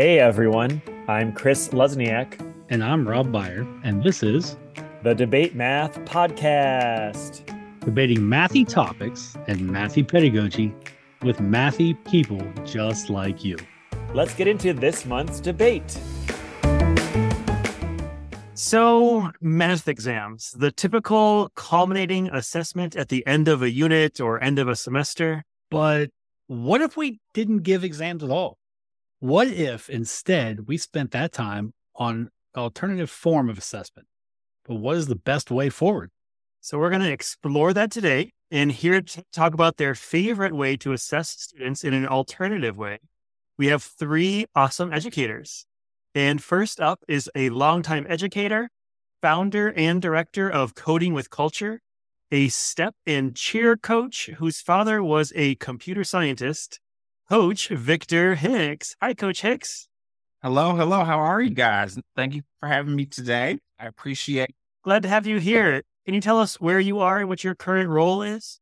Hey everyone, I'm Chris Luzniak, And I'm Rob Baier, and this is the Debate Math Podcast. debating mathy topics and mathy pedagogy with mathy people just like you. Let's get into this month's debate. So, math exams, the typical culminating assessment at the end of a unit or end of a semester. But what if we didn't give exams at all? What if instead we spent that time on alternative form of assessment? But what is the best way forward? So, we're going to explore that today and here to talk about their favorite way to assess students in an alternative way. We have three awesome educators. And first up is a longtime educator, founder and director of Coding with Culture, a step and cheer coach whose father was a computer scientist, Coach Victor Hicks. Hi, Coach Hicks. Hello, hello. How are you guys? Thank you for having me today. I appreciate. Glad to have you here. Can you tell us where you are and what your current role is?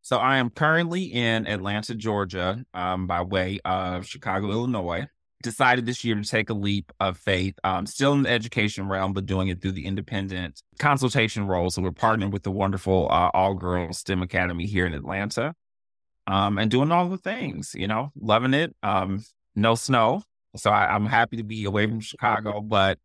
So I am currently in Atlanta, Georgia, um, by way of Chicago, Illinois. Decided this year to take a leap of faith. Um, still in the education realm, but doing it through the independent consultation role. So we're partnering with the wonderful uh, all girls STEM Academy here in Atlanta, um, and doing all the things. You know, loving it. Um, no snow, so I, I'm happy to be away from Chicago, but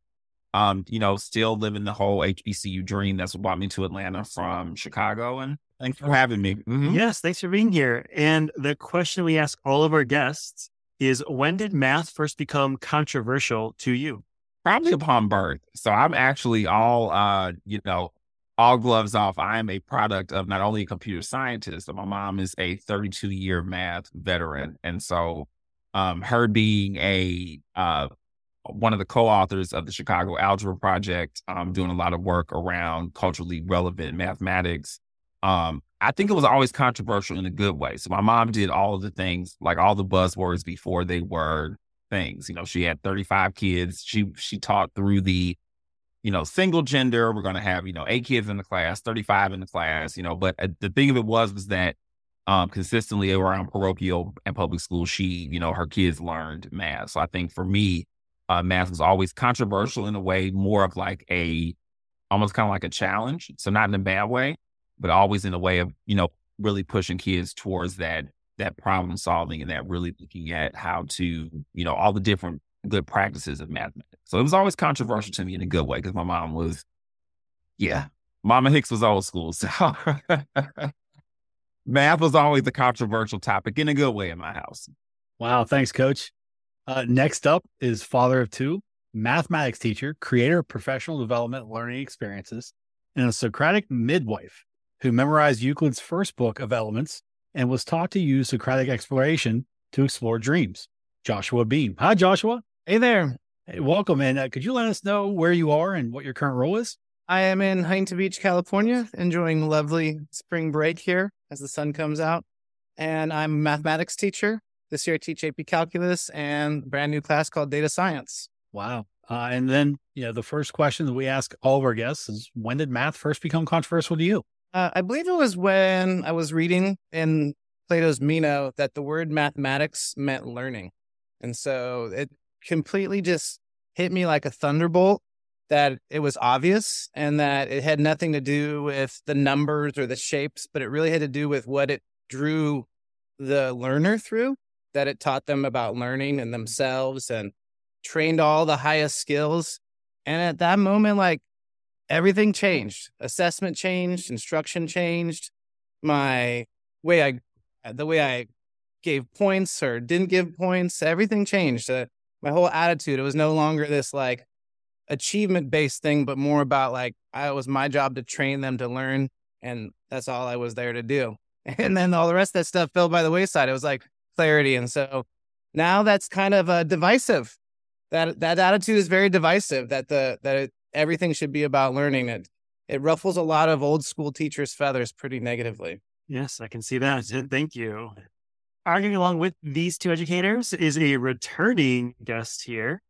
um, you know, still living the whole HBCU dream. That's what brought me to Atlanta from Chicago. And thanks for having me. Mhm. Yes, thanks for being here. And the question we ask all of our guests is when did math first become controversial to you? Probably upon birth. So I'm actually all, uh, you know, all gloves off. I am a product of not only a computer scientist, but my mom is a 32 year math veteran. And so, um, her being a, uh, one of the co-authors of the Chicago Algebra Project, um, doing a lot of work around culturally relevant mathematics. Um, I think it was always controversial in a good way. So my mom did all of the things, like all the buzzwords before they were things. You know, she had 35 kids. She she taught through the, you know, single gender. We're going to have you know eight kids in the class, 35 in the class. You know, but uh, the thing of it was was that um, consistently around parochial and public school, she you know her kids learned math. So I think for me, uh, math was always controversial in a way, more of like a almost kind of like a challenge. So not in a bad way, but always in a way of you know really pushing kids towards that that problem solving and that really looking at how to you know all the different good practices of mathematics. So it was always controversial to me in a good way because my mom was, yeah, Mama Hicks was old school, so math was always the controversial topic in a good way in my house. Wow, thanks, coach. Uh, next up is father of two, mathematics teacher, creator of professional development learning experiences, and a Socratic midwife who memorized Euclid's first book of elements and was taught to use Socratic exploration to explore dreams. Joshua Bean. Hi, Joshua. Hey there. Hey, welcome. And uh, could you let us know where you are and what your current role is? I am in Huntington Beach, California, enjoying lovely spring break here as the sun comes out. And I'm a mathematics teacher. This year I teach AP Calculus and a brand new class called Data Science. Wow. Uh, and then, you know, the first question that we ask all of our guests is when did math first become controversial to you? Uh, I believe it was when I was reading in Plato's Meno that the word mathematics meant learning. And so it completely just hit me like a thunderbolt that it was obvious and that it had nothing to do with the numbers or the shapes, but it really had to do with what it drew the learner through, that it taught them about learning and themselves and trained all the highest skills. And at that moment, like everything changed. Assessment changed, instruction changed, my way I, the way I gave points or didn't give points, everything changed. Uh, my whole attitude, it was no longer this like achievement based thing, but more about like, I, it was my job to train them to learn. And that's all I was there to do. And then all the rest of that stuff fell by the wayside. It was like clarity. And so now that's kind of uh, divisive. That that attitude is very divisive. That the that it, everything should be about learning. It it ruffles a lot of old school teachers' feathers pretty negatively. Yes, I can see that. Thank you. Arguing along with these two educators is a returning guest here,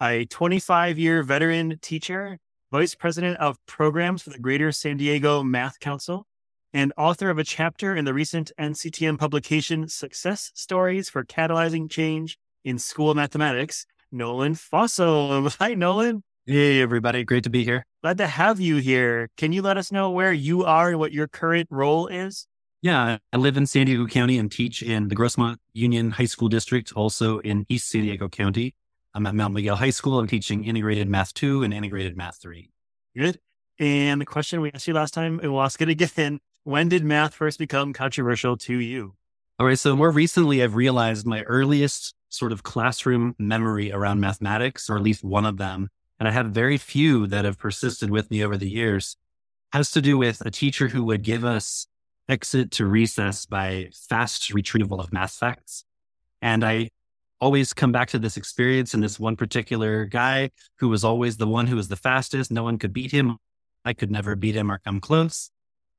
a 25 year veteran teacher, vice president of programs for the Greater San Diego Math Council, and author of a chapter in the recent NCTM publication Success Stories for Catalyzing Change in School Mathematics. Nolan Fossum. Hi, Nolan. Hey, everybody. Great to be here. Glad to have you here. Can you let us know where you are and what your current role is? Yeah, I live in San Diego County and teach in the Grossmont Union High School District, also in East San Diego County. I'm at Mount Miguel High School. I'm teaching integrated math two and integrated math three. Good. And the question we asked you last time, and we'll ask it again. When did math first become controversial to you? All right. So more recently, I've realized my earliest sort of classroom memory around mathematics, or at least one of them, and I have very few that have persisted with me over the years, has to do with a teacher who would give us exit to recess by fast retrieval of math facts. And I always come back to this experience and this one particular guy who was always the one who was the fastest. No one could beat him. I could never beat him or come close.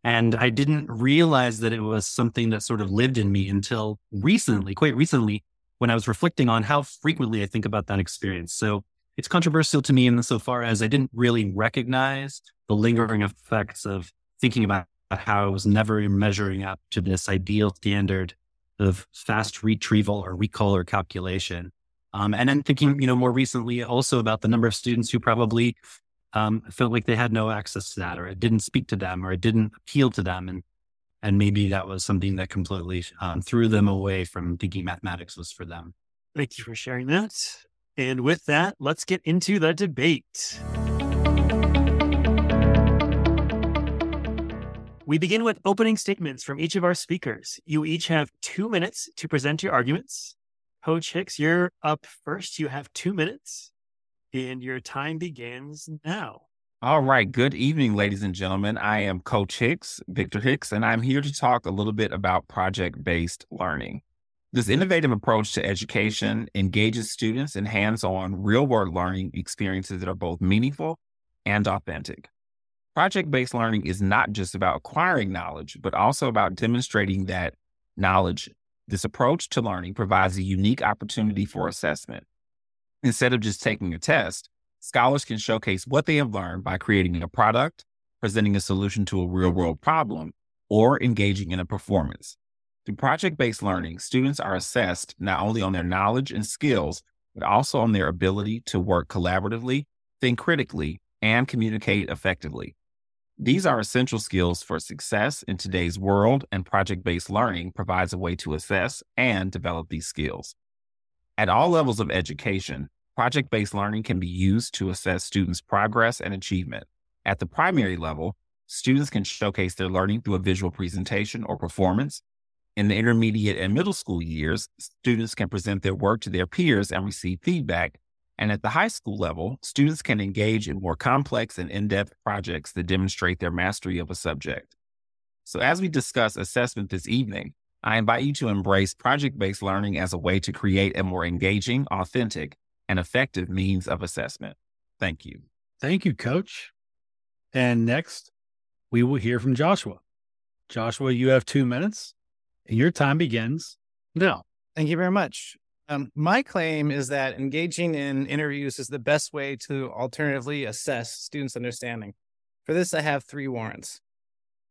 And I didn't realize that it was something that sort of lived in me until recently, quite recently, when I was reflecting on how frequently I think about that experience. So it's controversial to me insofar as I didn't really recognize the lingering effects of thinking about how I was never measuring up to this ideal standard of fast retrieval or recall or calculation. Um, and then thinking, you know, more recently also about the number of students who probably um, felt like they had no access to that, or it didn't speak to them, or it didn't appeal to them, and and maybe that was something that completely um, threw them away from thinking mathematics was for them. Thank you for sharing that. And with that, let's get into the debate. We begin with opening statements from each of our speakers. You each have two minutes to present your arguments. Coach Hicks, you're up first. You have two minutes, and your time begins now. All right. Good evening, ladies and gentlemen. I am Coach Hicks, Victor Hicks, and I'm here to talk a little bit about project based learning. This innovative approach to education engages students in hands on real world learning experiences that are both meaningful and authentic. Project based learning is not just about acquiring knowledge, but also about demonstrating that knowledge. This approach to learning provides a unique opportunity for assessment. Instead of just taking a test, scholars can showcase what they have learned by creating a product, presenting a solution to a real world problem, or engaging in a performance. Through project based learning, students are assessed not only on their knowledge and skills, but also on their ability to work collaboratively, think critically, and communicate effectively. These are essential skills for success in today's world, and project based learning provides a way to assess and develop these skills. At all levels of education, project based learning can be used to assess students' progress and achievement. At the primary level, students can showcase their learning through a visual presentation or performance. In the intermediate and middle school years, students can present their work to their peers and receive feedback and at the high school level, students can engage in more complex and in depth projects that demonstrate their mastery of a subject. So, as we discuss assessment this evening, I invite you to embrace project based learning as a way to create a more engaging, authentic, and effective means of assessment. Thank you. Thank you, Coach. And next, we will hear from Joshua. Joshua, you have two minutes, and your time begins now. Thank you very much. Um, my claim is that engaging in interviews is the best way to alternatively assess students' understanding. For this, I have three warrants.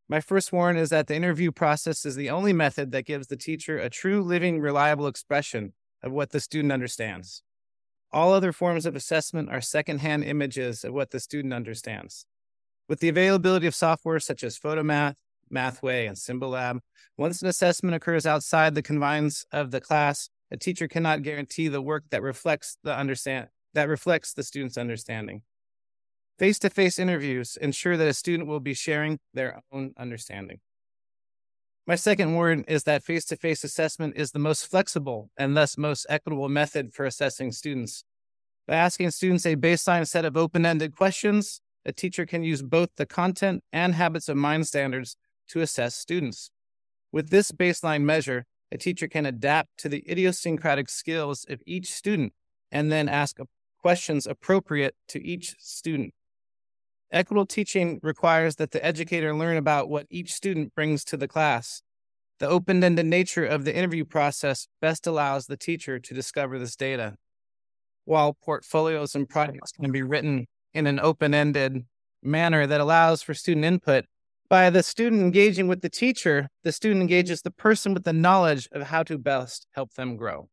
My first warrant is that the interview process is the only method that gives the teacher a true, living, reliable expression of what the student understands. All other forms of assessment are secondhand images of what the student understands. With the availability of software such as Photomath, Mathway, and Symbolab, once an assessment occurs outside the confines of the class, a teacher cannot guarantee the work that reflects the understand that reflects the student's understanding. Face-to-face interviews ensure that a student will be sharing their own understanding. My second word is that face-to-face assessment is the most flexible and thus most equitable method for assessing students. By asking students a baseline set of open-ended questions, a teacher can use both the content and habits of mind standards to assess students. With this baseline measure, a teacher can adapt to the idiosyncratic skills of each student and then ask questions appropriate to each student. Equitable teaching requires that the educator learn about what each student brings to the class. The open ended nature of the interview process best allows the teacher to discover this data. While portfolios and projects can be written in an open ended manner that allows for student input, by the student engaging with the teacher, the student mm-hmm. engages the person with the knowledge of how to best help them grow.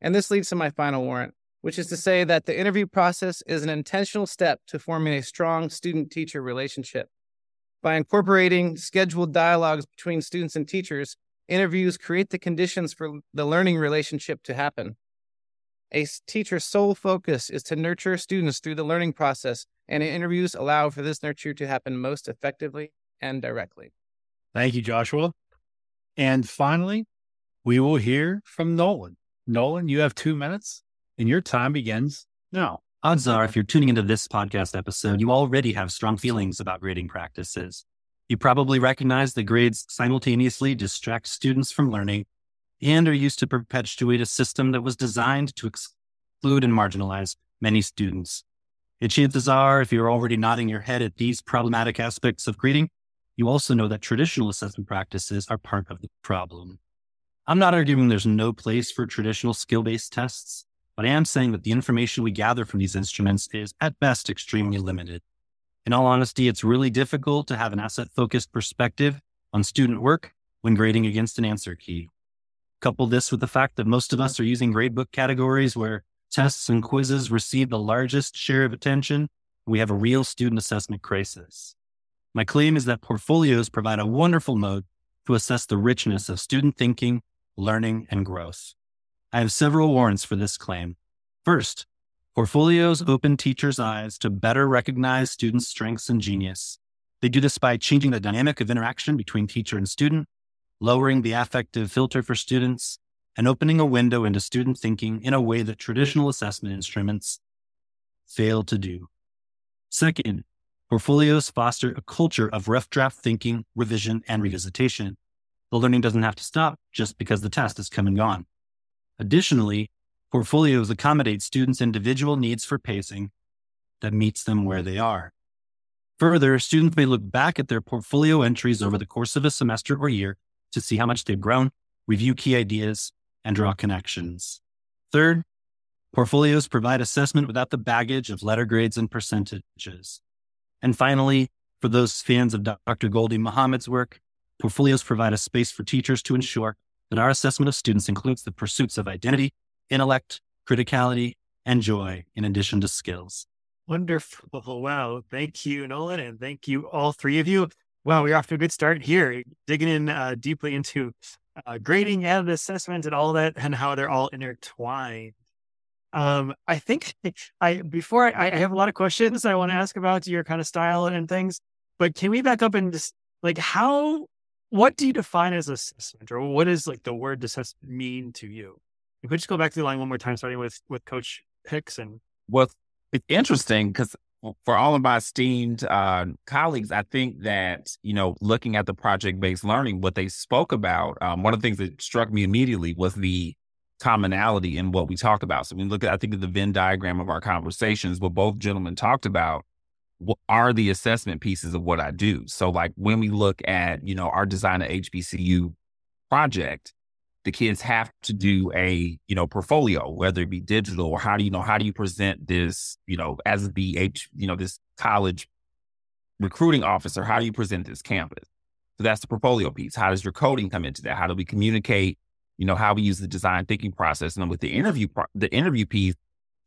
And this leads to my final warrant, which is to say that the interview process is an intentional step to forming a strong student teacher relationship. By incorporating scheduled dialogues between students and teachers, interviews create the conditions for the learning relationship to happen. A teacher's sole focus is to nurture students through the learning process, and interviews allow for this nurture to happen most effectively and directly. Thank you, Joshua. And finally, we will hear from Nolan. Nolan, you have two minutes, and your time begins now. Odds are, if you're tuning into this podcast episode, you already have strong feelings about grading practices. You probably recognize that grades simultaneously distract students from learning and are used to perpetuate a system that was designed to exclude and marginalize many students. The chances are, if you're already nodding your head at these problematic aspects of grading, you also know that traditional assessment practices are part of the problem. I'm not arguing there's no place for traditional skill based tests, but I am saying that the information we gather from these instruments is at best extremely limited. In all honesty, it's really difficult to have an asset focused perspective on student work when grading against an answer key. Couple this with the fact that most of us are using gradebook categories where tests and quizzes receive the largest share of attention. We have a real student assessment crisis. My claim is that portfolios provide a wonderful mode to assess the richness of student thinking, learning, and growth. I have several warrants for this claim. First, portfolios open teachers' eyes to better recognize students' strengths and genius. They do this by changing the dynamic of interaction between teacher and student, lowering the affective filter for students, and opening a window into student thinking in a way that traditional assessment instruments fail to do. Second, portfolios foster a culture of rough draft thinking, revision, and revisitation. The learning doesn't have to stop just because the test has come and gone. Additionally, portfolios accommodate students' individual needs for pacing that meets them where they are. Further, students may look back at their portfolio entries over the course of a semester or year to see how much they've grown, review key ideas, and draw connections. Third, portfolios provide assessment without the baggage of letter grades and percentages. And finally, for those fans of Dr. Gholdy Muhammad's work, portfolios provide a space for teachers to ensure that our assessment of students includes the pursuits of identity, intellect, criticality, and joy, in addition to skills. Wonderful. Wow. Thank you, Nolan. And thank you, all three of you. Wow, we're off to a good start here, digging in uh, deeply into uh, grading and assessment and all that, and how they're all intertwined. Um, I think I before I, I have a lot of questions I want to ask about your kind of style and things, but can we back up and just like how what do you define as assessment, or what does like the word assessment mean to you? You could just go back to the line one more time, starting with with Coach Hicks and well, it's interesting because for all of my esteemed uh, colleagues, I think that, you know, looking at the project based learning, what they spoke about, um, one of the things that struck me immediately was the commonality in what we talked about. So we look at, I think, at the Venn diagram of our conversations, what both gentlemen talked about what are the assessment pieces of what I do. So, like when we look at, you know, our design of HBCU project, the kids have to do a you know portfolio whether it be digital or how do you know how do you present this you know as the h you know this college recruiting officer how do you present this campus? So that's the portfolio piece. How does your coding come into that? How do we communicate you know how we use the design thinking process? And then with the interview the interview piece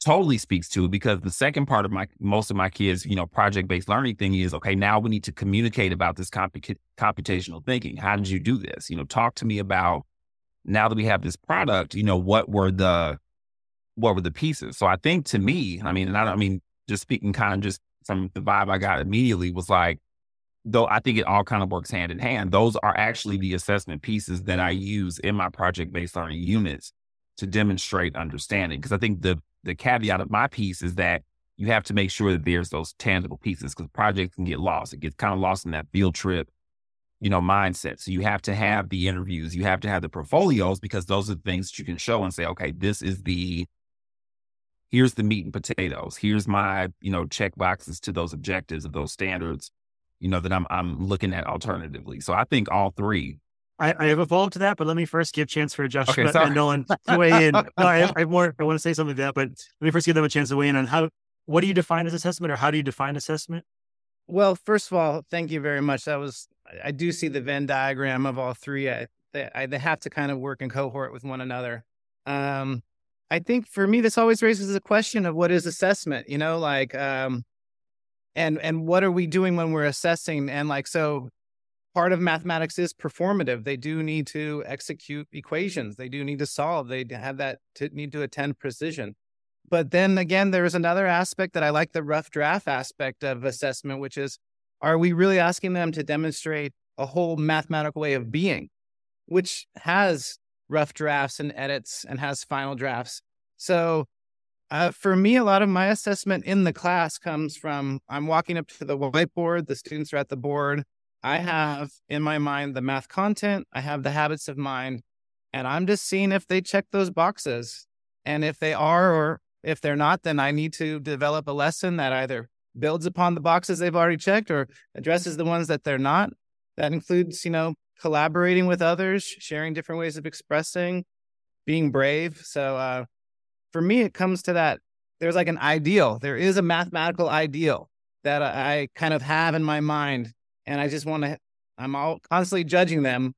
totally speaks to because the second part of my most of my kids you know project based learning thing is okay now we need to communicate about this compu- computational thinking. How did you do this? You know talk to me about now that we have this product, you know, what were the what were the pieces? So I think to me, I mean, and I, I mean, just speaking kind of just from the vibe I got immediately was like, though I think it all kind of works hand in hand. Those are actually the assessment pieces that I use in my project based learning units to demonstrate understanding. Because I think the the caveat of my piece is that you have to make sure that there's those tangible pieces because projects can get lost. It gets kind of lost in that field trip you know, mindset. So you have to have the interviews, you have to have the portfolios because those are the things that you can show and say, okay, this is the here's the meat and potatoes. Here's my, you know, check boxes to those objectives of those standards, you know, that I'm I'm looking at alternatively. So I think all three. I, I have evolved to that, but let me first give chance for Joshua okay, and Nolan to weigh in. No, I, I have more. I want to say something to that, but let me first give them a chance to weigh in on how. What do you define as assessment, or how do you define assessment? Well, first of all, thank you very much. That was I do see the Venn diagram of all three. I, they, I, they have to kind of work in cohort with one another. Um, I think for me, this always raises a question of what is assessment, you know, like, um, and, and what are we doing when we're assessing? And like, so part of mathematics is performative. They do need to execute equations. They do need to solve. They have that to need to attend precision. But then again, there is another aspect that I like the rough draft aspect of assessment, which is, are we really asking them to demonstrate a whole mathematical way of being, which has rough drafts and edits and has final drafts. So uh, for me, a lot of my assessment in the class comes from I'm walking up to the whiteboard, the students are at the board. I have in my mind the math content, I have the habits of mind, and I'm just seeing if they check those boxes. And if they are, or if they're not, then I need to develop a lesson that either builds upon the boxes they've already checked or addresses the ones that they're not. That includes, you know, collaborating with others, sharing different ways of expressing, being brave. So uh, for me, it comes to that. There's like an ideal. There is a mathematical ideal that I kind of have in my mind, and I just want to. I'm all constantly judging them.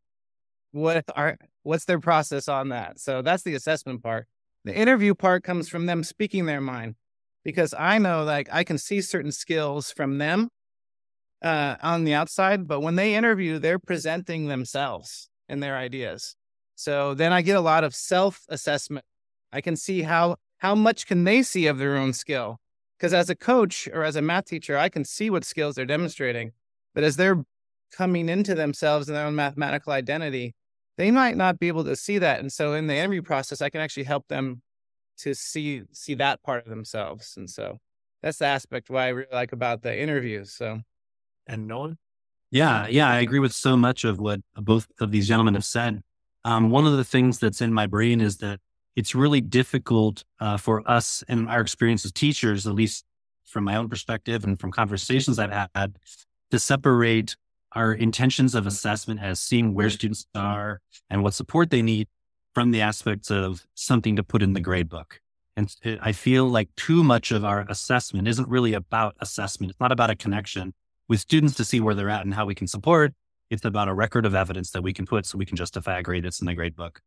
What are what's their process on that? So that's the assessment part. The interview part comes from them speaking their mind, because I know like I can see certain skills from them uh, on the outside, but when they interview, they're presenting themselves and their ideas. So then I get a lot of self assessment. I can see how how much can they see of their own skill. Because as a coach or as a math teacher, I can see what skills they're demonstrating. But as they're coming into themselves and their own mathematical identity, they might not be able to see that. And so in the interview process, I can actually help them to see see that part of themselves. And so that's the aspect why I really like about the interviews. So and Nolan? Yeah, yeah, I agree with so much of what both of these gentlemen have said. Um, one of the things that's in my brain is that it's really difficult uh, for us and our experience as teachers, at least from my own perspective and from conversations I've had, to separate our intentions of assessment as seeing where students are and what support they need from the aspects of something to put in the grade book. And I feel like too much of our assessment isn't really about assessment. It's not about a connection with students to see where they're at and how we can support. It's about a record of evidence that we can put so we can justify a grade that's in the grade book.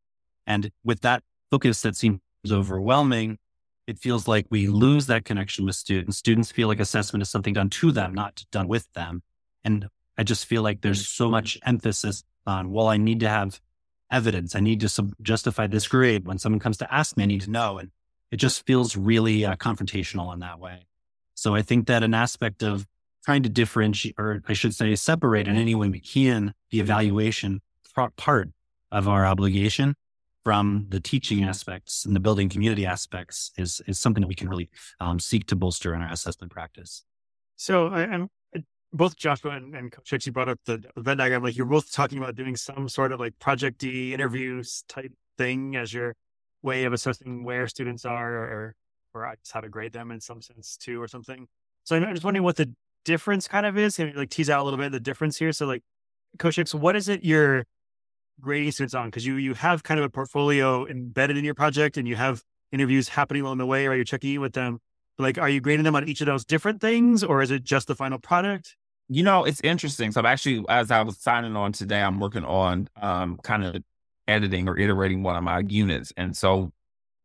And with that focus that seems overwhelming, it feels like we lose that connection with students. Students feel like assessment is something done to them, not done with them. And I just feel like there's so much emphasis on, well, I need to have evidence. I need to sub- justify this grade. When someone comes to ask me, I need to know. And it just feels really uh, confrontational in that way. So I think that an aspect of trying to differentiate, or I should say, separate in any way we can the evaluation part of our obligation from the teaching aspects and the building community aspects is is something that we can really um, seek to bolster in our assessment practice. So I, am both Joshua and, and Coach brought up the Venn diagram. Like you're both talking about doing some sort of like project D interviews type thing as your way of assessing where students are, or or just how to grade them in some sense too, or something. So I'm just wondering what the difference kind of is? Can you like tease out a little bit the difference here? So like Coach Hicks, what is it you're grading students on? Because you you have kind of a portfolio embedded in your project and you have interviews happening along the way, or you're checking in with them. Like, are you grading them on each of those different things, or is it just the final product? You know, it's interesting. So I'm actually, as I was signing on today, I'm working on um, kind of editing or iterating one of my units, and so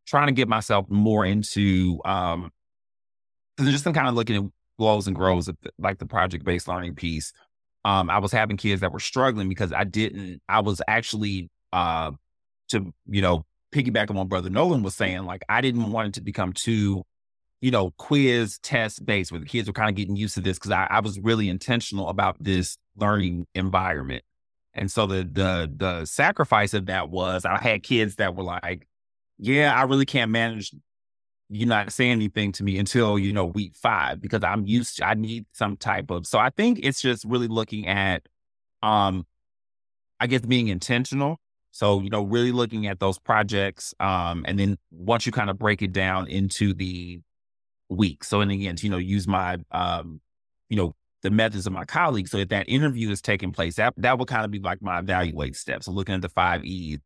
trying to get myself more into um, just some kind of looking at glows and grows like the project based learning piece. Um, I was having kids that were struggling because I didn't, I was actually, uh, to, you know, piggyback on what brother Nolan was saying, like I didn't want it to become too, you know, quiz test based where the kids were kind of getting used to this because I, I was really intentional about this learning environment. And so the the the sacrifice of that was I had kids that were like, yeah, I really can't manage you're not saying anything to me until you know week five because i'm used to i need some type of so i think it's just really looking at um i guess being intentional so you know really looking at those projects um and then once you kind of break it down into the week so and again you know use my um you know the methods of my colleagues so if that interview is taking place that that will kind of be like my evaluate step. so looking at the five e's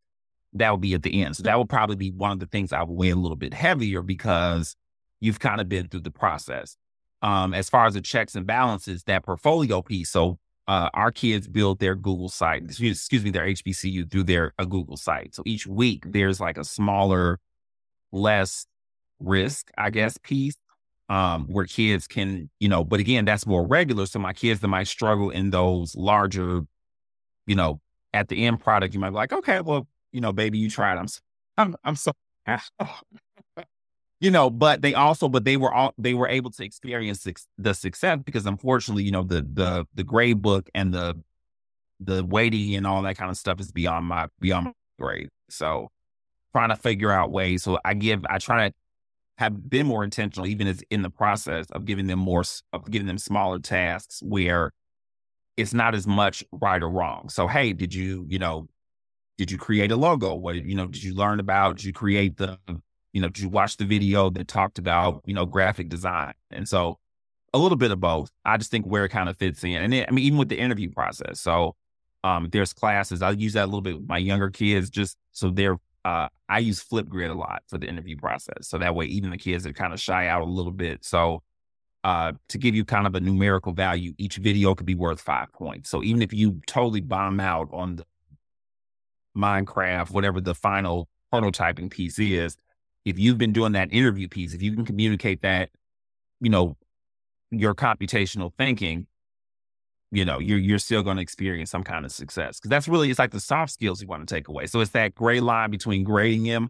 that would be at the end. So that would probably be one of the things I would weigh a little bit heavier because you've kind of been through the process. Um, as far as the checks and balances, that portfolio piece. So uh, our kids build their Google site, excuse me, their HBCU through their a Google site. So each week there's like a smaller less risk, I guess, piece um, where kids can, you know, but again, that's more regular. So my kids that might struggle in those larger, you know, at the end product, you might be like, okay, well, you know, baby, you tried. I'm, I'm, I'm so, you know, but they also, but they were all, they were able to experience the success because unfortunately, you know, the, the, the grade book and the, the weighting and all that kind of stuff is beyond my, beyond my grade. So trying to figure out ways. So I give, I try to have been more intentional, even as in the process of giving them more, of giving them smaller tasks where it's not as much right or wrong. So, hey, did you, you know, did you create a logo? What, you know, did you learn about, did you create the, you know, did you watch the video that talked about, you know, graphic design? And so a little bit of both. I just think where it kind of fits in. And then, I mean, even with the interview process. So, um, there's classes. I use that a little bit with my younger kids, just so they're uh, I use Flipgrid a lot for the interview process. So that way, even the kids that kind of shy out a little bit. So uh, to give you kind of a numerical value, each video could be worth five points. So even if you totally bomb out on the Minecraft, whatever the final prototyping piece is, if you've been doing that interview piece, if you can communicate that, you know, your computational thinking, you know, you're you're still going to experience some kind of success because that's really it's like the soft skills you want to take away. So it's that gray line between grading them,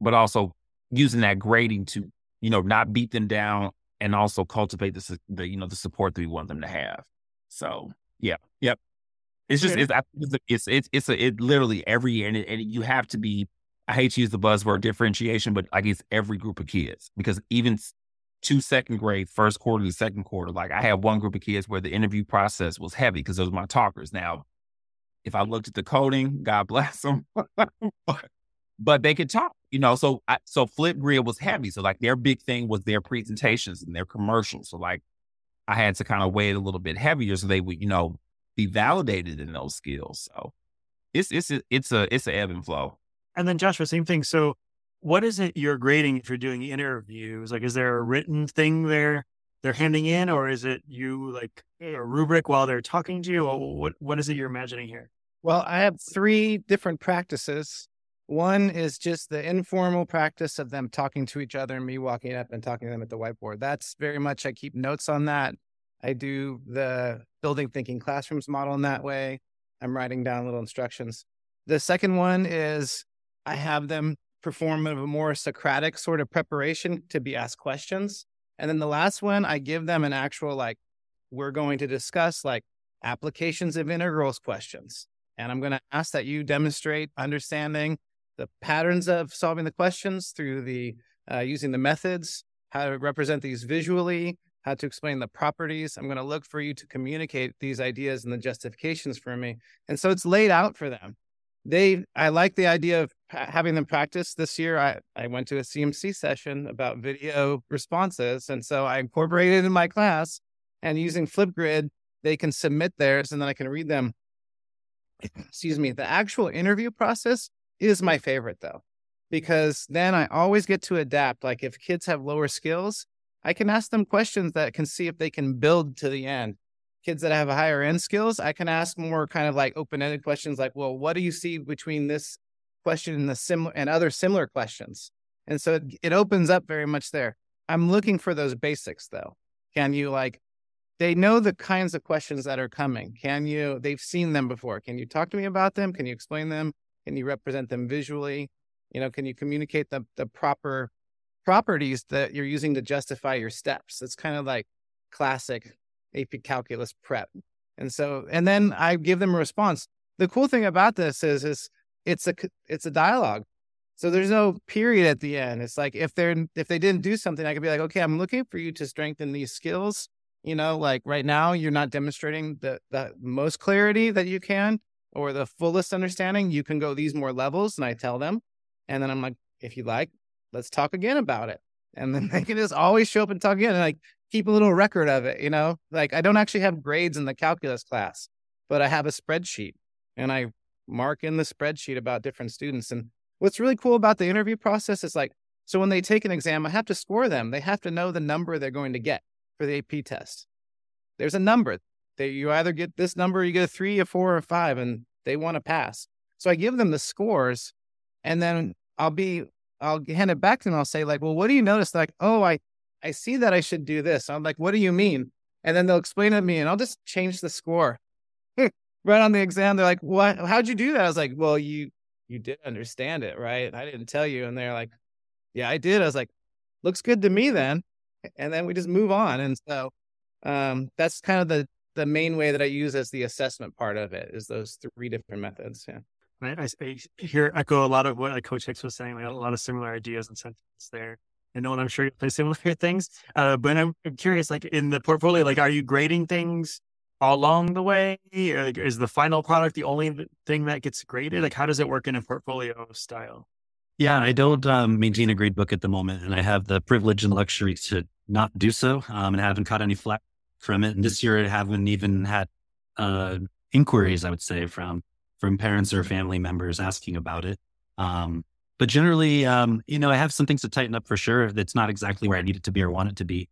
but also using that grading to you know not beat them down and also cultivate the the you know the support that we want them to have. So yeah, yep. It's just it's it's it's it's a, it literally every year and, it, and you have to be. I hate to use the buzzword differentiation, but I guess every group of kids because even two second grade, first quarter to second quarter. Like I had one group of kids where the interview process was heavy because those were my talkers. Now, if I looked at the coding, God bless them, mm. but they could talk, you know. So, I, so Flipgrid was heavy. So, like their big thing was their presentations and their commercials. So, like I had to kind of weigh it a little bit heavier so they would, you know, be validated in those skills. So, it's it's it's a it's a ebb and flow. And then Joshua, same thing. So what is it you're grading if you're doing interviews? Like, is there a written thing there they're handing in, or is it you like a rubric while they're talking to you? What what is it you're imagining here? Well, I have three different practices. One is just the informal practice of them talking to each other and me walking up and talking to them at the whiteboard. That's very much I keep notes on that. I do the building thinking classrooms model in that way. I'm writing down little instructions. The second one is I have them perform a more Socratic sort of preparation to be asked questions. And then the last one, I give them an actual, like, we're going to discuss like applications of integrals questions. And I'm going to ask that you demonstrate understanding the patterns of solving the questions through the uh, using the methods, how to represent these visually, how to explain the properties. I'm going to look for you to communicate these ideas and the justifications for me. And so it's laid out for them they i like the idea of having them practice. This year i i went to a cmc session about video responses and so i incorporated in my class and using flipgrid they can submit theirs and then i can read them. Excuse me the actual interview process is my favorite though because then i always get to adapt. Like if kids have lower skills i can ask them questions that can see if they can build to the end kids that have a higher end skills, I can ask more kind of like open ended questions like, well, what do you see between this question and the similar and other similar questions? And so it, it opens up very much there. I'm looking for those basics though. Can you like, they know the kinds of questions that are coming. Can you, they've seen them before. Can you talk to me about them? Can you explain them? Can you represent them visually? You know, can you communicate the, the proper properties that you're using to justify your steps? It's kind of like classic AP calculus prep. And so, and then I give them a response. The cool thing about this is, is it's a, it's a dialogue. So there's no period at the end. It's like if they're, if they didn't do something, I could be like, okay, I'm looking for you to strengthen these skills. You know, like right now, you're not demonstrating the, the most clarity that you can or the fullest understanding. You can go these more levels. And I tell them, and then I'm like, if you like, let's talk again about it. And then they can just always show up and talk again. And like, keep a little record of it, you know? Like I don't actually have grades in the calculus class, but I have a spreadsheet and I mark in the spreadsheet about different students. And what's really cool about the interview process is like, so when they take an exam, I have to score them. They have to know the number they're going to get for the AP test. There's a number. They, you either get this number, you get a three, a four, or a five, and they want to pass. So I give them the scores, and then I'll be I'll hand it back to them. I'll say like, well, what do you notice? Like, oh, I, I see that I should do this. I'm like, what do you mean? And then they'll explain it to me and I'll just change the score right on the exam. They're like, what, how'd you do that? I was like, well, you, you did understand it, right? I didn't tell you. And they're like, yeah, I did. I was like, looks good to me then. And then we just move on. And so, um, that's kind of the, the main way that I use as the assessment part of it is those three different methods. Yeah. I, I, I hear echo a lot of what like Coach Hicks was saying, like a lot of similar ideas and sentiments there. And Nolan, I'm sure you play similar things. Uh, but I'm, I'm, curious, like in the portfolio, like are you grading things along the way? Or, like, is the final product the only thing that gets graded? Like how does it work in a portfolio style? Yeah, I don't um, maintain a grade book at the moment, and I have the privilege and luxury to not do so, um, and I haven't caught any flack from it. And this year, I haven't even had uh, inquiries, I would say, from from parents or family members asking about it. Um, but generally, um, you know, I have some things to tighten up for sure. That's not exactly where I need it to be or want it to be.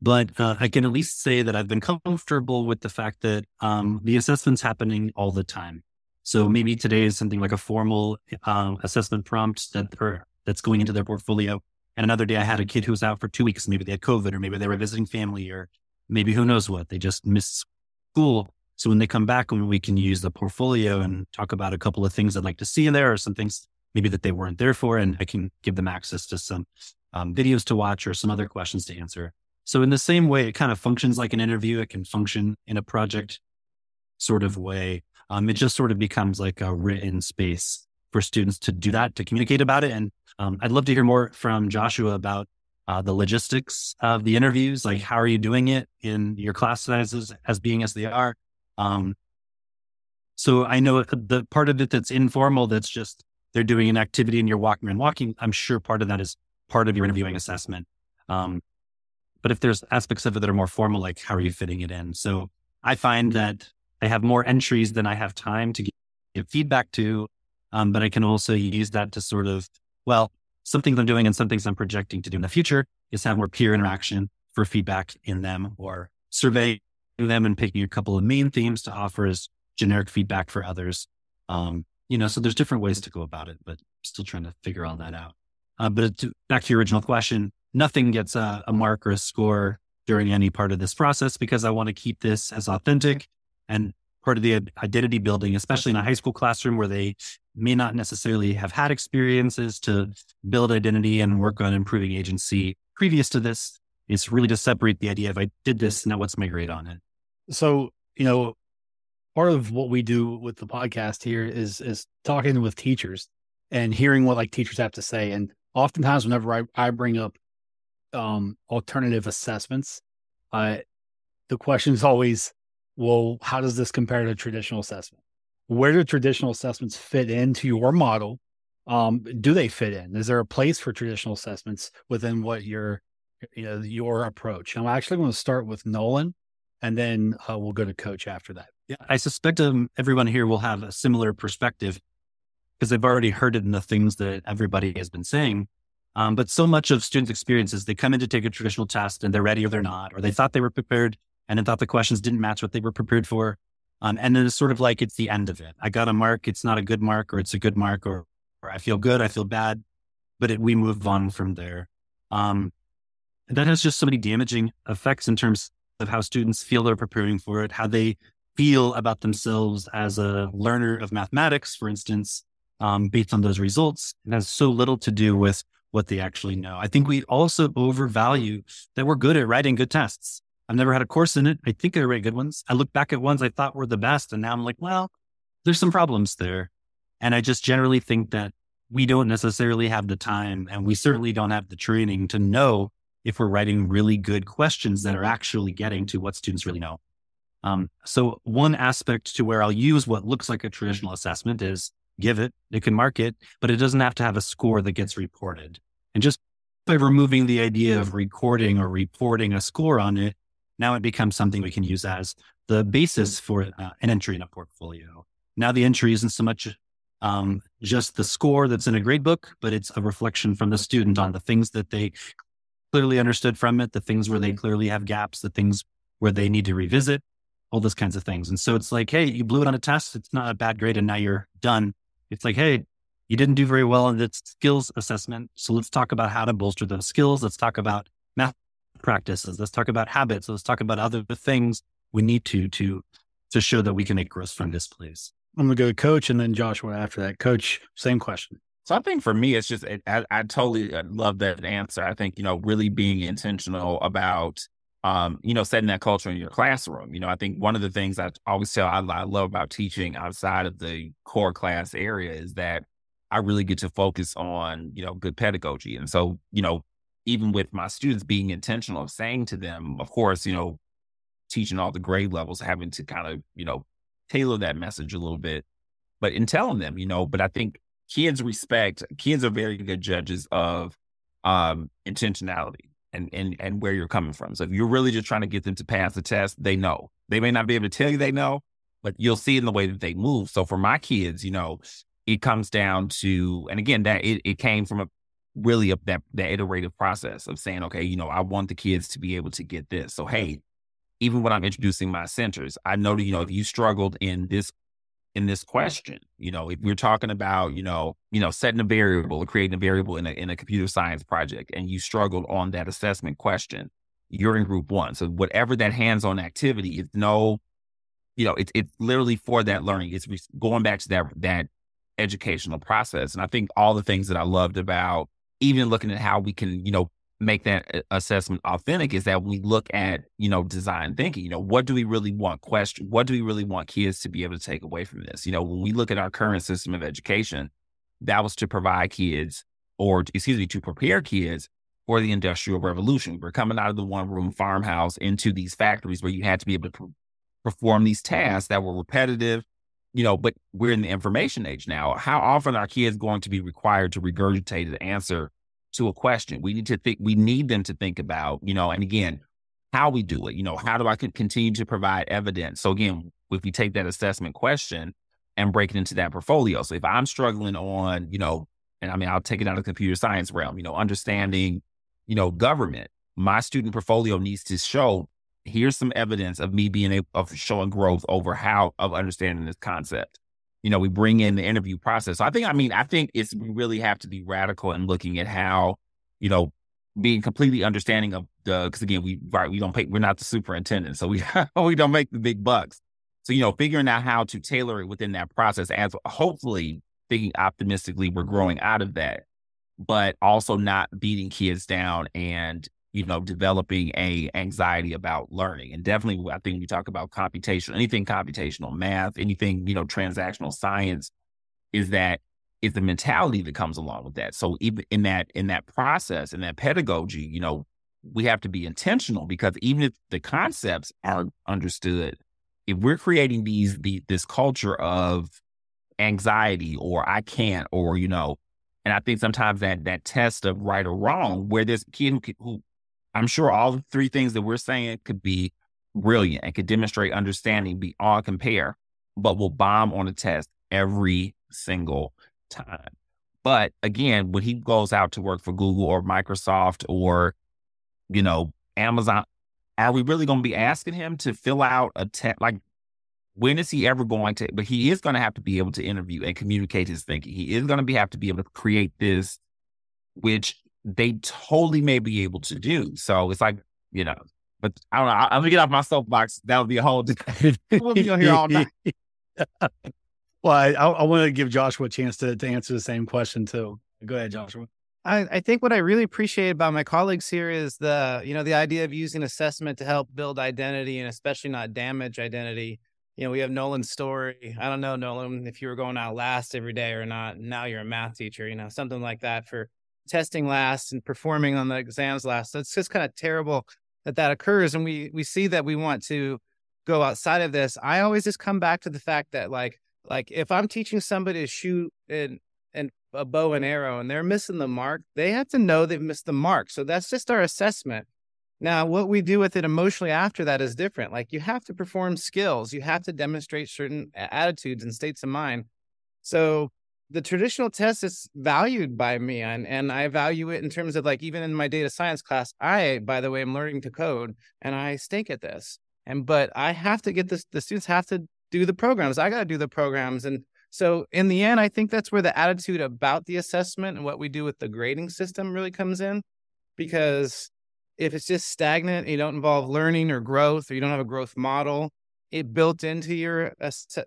But uh, I can at least say that I've been comfortable with the fact that um, the assessment's happening all the time. So maybe today is something like a formal um, assessment prompt that or that's going into their portfolio. And another day I had a kid who was out for two weeks. Maybe they had COVID or maybe they were visiting family or maybe who knows what. They just missed school so when they come back, when we can use the portfolio and talk about a couple of things I'd like to see in there or some things maybe that they weren't there for, and I can give them access to some um, videos to watch or some other questions to answer. So in the same way, it kind of functions like an interview. It can function in a project sort of way. Um, it just sort of becomes like a written space for students to do that, to communicate about it. And um, I'd love to hear more from Joshua about uh, the logistics of the interviews. Like, how are you doing it in your class sizes as being as they are? Um, so I know the part of it that's informal, that's just they're doing an activity and you're walking and walking. I'm sure part of that is part of your interviewing assessment. Um, but if there's aspects of it that are more formal, like how are you fitting it in? So I find that I have more entries than I have time to give feedback to. Um, but I can also use that to sort of, well, some things I'm doing and some things I'm projecting to do in the future is have more peer interaction for feedback in them or survey them and picking a couple of main themes to offer as generic feedback for others. Um, you know, so there's different ways to go about it, but still trying to figure all that out. Uh, but to, back to your original question, nothing gets a, a mark or a score during any part of this process because I want to keep this as authentic and part of the identity building, especially in a high school classroom where they may not necessarily have had experiences to build identity and work on improving agency previous to this. It's really to separate the idea of I did this, now what's my grade on it? So, you know, part of what we do with the podcast here is is talking with teachers and hearing what like teachers have to say. And oftentimes whenever I, I bring up um alternative assessments, uh the question is always, well, how does this compare to traditional assessment? Where do traditional assessments fit into your model? Um, do they fit in? Is there a place for traditional assessments within what your you know your approach? I'm actually going to start with Nolan and then uh, we'll go to coach after that. Yeah, I suspect um, everyone here will have a similar perspective because they've already heard it in the things that everybody has been saying. Um, but so much of students' experiences, they come in to take a traditional test and they're ready or they're not, or they thought they were prepared and then thought the questions didn't match what they were prepared for. Um, and then it's sort of like it's the end of it. I got a mark, it's not a good mark, or it's a good mark, or, or I feel good, I feel bad, but it, we move on from there. Um, that has just so many damaging effects in terms of how students feel they're preparing for it, how they feel about themselves as a learner of mathematics, for instance, um, based on those results. It has so little to do with what they actually know. I think we also overvalue that we're good at writing good tests. I've never had a course in it. I think I write good ones. I look back at ones I thought were the best, and now I'm like, well, there's some problems there. And I just generally think that we don't necessarily have the time, and we certainly don't have the training to know if we're writing really good questions that are actually getting to what students really know. Um, so one aspect to where I'll use what looks like a traditional assessment is give it, it can mark it, but it doesn't have to have a score that gets reported. And just by removing the idea of recording or reporting a score on it, now it becomes something we can use as the basis for uh, an entry in a portfolio. Now the entry isn't so much um, just the score that's in a grade book, but it's a reflection from the student on the things that they clearly understood from it, the things where they mm-hmm. clearly have gaps, the things where they need to revisit, all those kinds of things. And so it's like, hey, you blew it on a test. It's not a bad grade and now you're done. It's like, hey, you didn't do very well in the skills assessment. So let's talk about how to bolster those skills. Let's talk about math practices. Let's talk about habits. Let's talk about other things we need to to to show that we can make growth from this place. I'm gonna go to coach and then Joshua after that. Coach, same question. So I think for me, it's just I, I totally uh, love that answer. I think you know really being intentional about um, you know setting that culture in your classroom. You know, I think one of the things I always tell I, I love about teaching outside of the core class area is that I really get to focus on you know good pedagogy, and so you know even with my students being intentional of saying to them, of course, you know, teaching all the grade levels, having to kind of you know tailor that message a little bit, but in telling them, you know, but I think kids respect kids are very good judges of um intentionality and and and where you're coming from. So if you're really just trying to get them to pass the test, they know. They may not be able to tell you they know, but you'll see in the way that they move. So for my kids, you know, it comes down to and again that it, it came from a really a, that that iterative process of saying, okay, you know, I want the kids to be able to get this. So hey, even when I'm introducing my centers, I know that, you know, if you struggled in this in this question. You know, if we're talking about, you know, you know, setting a variable or creating a variable in a in a computer science project and you struggled on that assessment question, you're in group one. So whatever that hands-on activity is no, you know, it's it's literally for that learning. It's going back to that that educational process. And I think all the things that I loved about even looking at how we can, you know, make that uh, assessment authentic is that we look at you know design thinking you know what do we really want question what do we really want kids to be able to take away from this? You know when we look at our current system of education that was to provide kids or excuse me to prepare kids for the industrial revolution. We're coming out of the one room farmhouse into these factories where you had to be able to perform these tasks that were repetitive you know but we're in the information age now. How often are kids going to be required to regurgitate the answer to a question. We need to think, we need them to think about, you know, and again, how we do it. You know, how do I continue to provide evidence? So again, if we take that assessment question and break it into that portfolio. So if I'm struggling on, you know, and I mean, I'll take it out of the computer science realm, you know, understanding, you know, government, my student portfolio needs to show here's some evidence of me being able of showing growth over how of understanding this concept you know, we bring in the interview process. So I think, I mean, I think it's we really have to be radical in looking at how, you know, being completely understanding of the because again, we right, we don't pay, we're not the superintendent, so we we don't make the big bucks. So you know, figuring out how to tailor it within that process, as hopefully thinking optimistically, we're growing out of that, but also not beating kids down and you know, developing a anxiety about learning. And definitely, I think we talk about computational, anything computational, math, anything, you know, transactional science is that is the mentality that comes along with that. So even in that, in that process, in that pedagogy, you know, we have to be intentional because even if the concepts aren't understood, if we're creating these, the, this culture of anxiety or I can't, or, you know, and I think sometimes that that test of right or wrong, where this kid who, who I'm sure all the three things that we're saying could be brilliant and could demonstrate understanding beyond compare, but will bomb on a test every single time. But again, when he goes out to work for Google or Microsoft or, you know, Amazon, are we really going to be asking him to fill out a test? Like, when is he ever going to? But he is going to have to be able to interview and communicate his thinking. He is going to be have to be able to create this, which they totally may be able to do. So it's like, you know, but I don't know. I'm gonna get off my soapbox. That would be a whole. we'll be on here all night. well, I, I want to give Joshua a chance to, to answer the same question too. Go ahead, Joshua. I, I think what I really appreciate about my colleagues here is the, you know, the idea of using assessment to help build identity and especially not damage identity. You know, we have Nolan's story. I don't know, Nolan, if you were going out last every day or not. Now you're a math teacher, you know, something like that for testing last and performing on the exams last. So it's just kind of terrible that that occurs. And we we see that we want to go outside of this. I always just come back to the fact that like like if I'm teaching somebody to shoot and and a bow and arrow and they're missing the mark, they have to know they've missed the mark. So that's just our assessment. Now, what we do with it emotionally after that is different. Like you have to perform skills, you have to demonstrate certain attitudes and states of mind. So the traditional test is valued by me and, and I value it in terms of like even in my data science class, I, by the way, am learning to code and I stink at this. And but I have to get this the students have to do the programs. I gotta do the programs. And So in the end, I think that's where the attitude about the assessment and what we do with the grading system really comes in. Because if it's just stagnant, you don't involve learning or growth, or you don't have a growth model, it built into your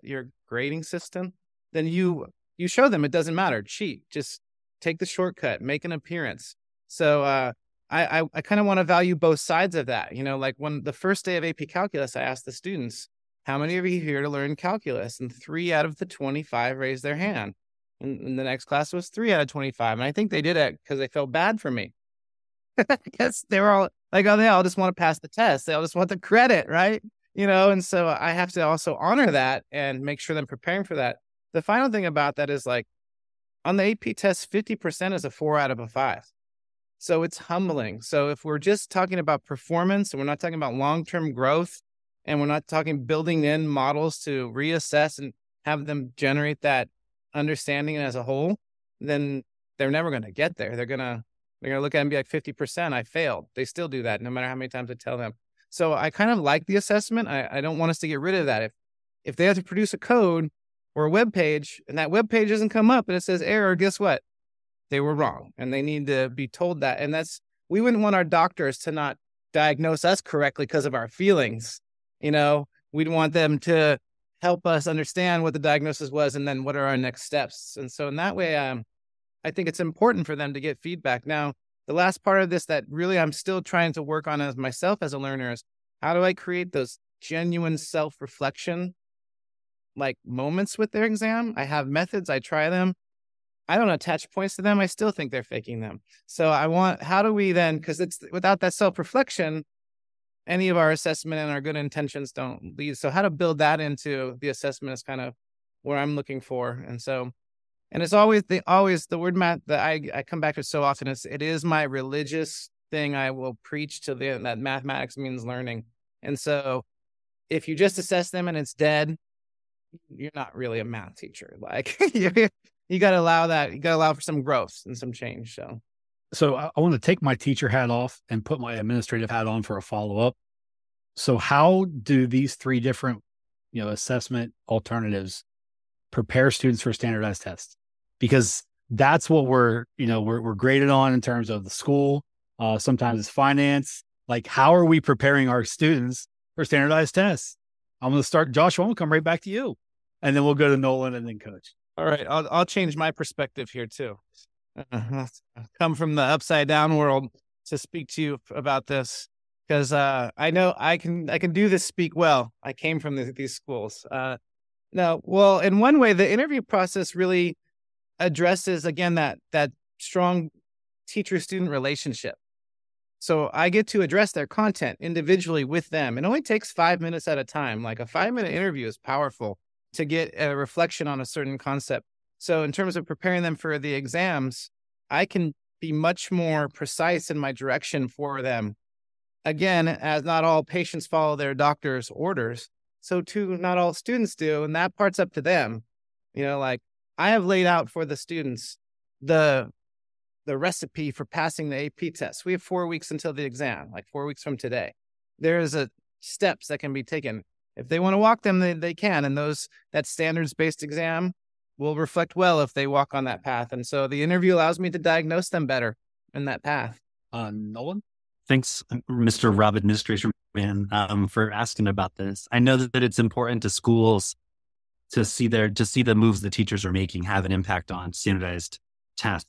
your grading system, then you you show them it doesn't matter. Cheat, just take the shortcut, make an appearance. So uh, I I, I kind of want to value both sides of that. You know, like when the first day of AP Calculus, I asked the students, "How many of you here to learn calculus?" And three out of the twenty five raised their hand. And, and the next class was three out of twenty five, and I think they did it because they felt bad for me. Because they were all like, "Oh, they all just want to pass the test. They all just want the credit, right?" You know, and so I have to also honor that and make sure that I'm preparing for that. The final thing about that is like on the AP test, 50% is a four out of a five. So it's humbling. So if we're just talking about performance and we're not talking about long term growth and we're not talking building in models to reassess and have them generate that understanding as a whole, then they're never going to get there. They're going to they're going to look at it and be like 50%, I failed. They still do that no matter how many times I tell them. So I kind of like the assessment. I, I don't want us to get rid of that. If if they have to produce a code or a web page and that web page doesn't come up and it says error, guess what? They were wrong and they need to be told that. And that's, we wouldn't want our doctors to not diagnose us correctly because of our feelings. You know, we'd want them to help us understand what the diagnosis was and then what are our next steps. And so in that way, um, I think it's important for them to get feedback. Now, the last part of this that really I'm still trying to work on as myself as a learner is how do I create those genuine self reflection like moments with their exam. I have methods, I try them. I don't attach points to them. I still think they're faking them. So I want, how do we then, because it's without that self reflection, any of our assessment and our good intentions don't lead. So how to build that into the assessment is kind of where I'm looking for. And so, and it's always the always the word math that I, I come back to so often. It's it is my religious thing I will preach to the that mathematics means learning. And so if you just assess them and it's dead, you're not really a math teacher. Like you, got to allow that. You got to allow for some growth and some change. So, so I, I want to take my teacher hat off and put my administrative hat on for a follow up. So, how do these three different, you know, assessment alternatives prepare students for standardized tests? Because that's what we're, you know, we're, we're graded on in terms of the school. Uh, sometimes it's finance. Like, how are we preparing our students for standardized tests? I'm going to start, Joshua. I'm going to come right back to you, and then we'll go to Nolan and then Coach. All right, I'll I'll change my perspective here too. Uh, come from the upside down world to speak to you about this because uh, I know I can I can do this speak well. I came from the, these schools. Uh, no, well, in one way, the interview process really addresses again that that strong teacher student relationship. So I get to address their content individually with them. It only takes five minutes at a time. Like a five minute interview is powerful to get a reflection on a certain concept. So, in terms of preparing them for the exams, I can be much more precise in my direction for them. Again, as not all patients follow their doctor's orders, so too not all students do. And that part's up to them. You know, like I have laid out for the students the the recipe for passing the AP test. We have four weeks until the exam, like four weeks from today. There is a steps that can be taken. If they want to walk them, they, they can. And those that standards based exam will reflect well if they walk on that path. And so the interview allows me to diagnose them better in that path. Uh, Nolan? Thanks, Mr. Rob Administration Man, um, for asking about this. I know that it's important to schools to see their to see the moves the teachers are making have an impact on standardized tests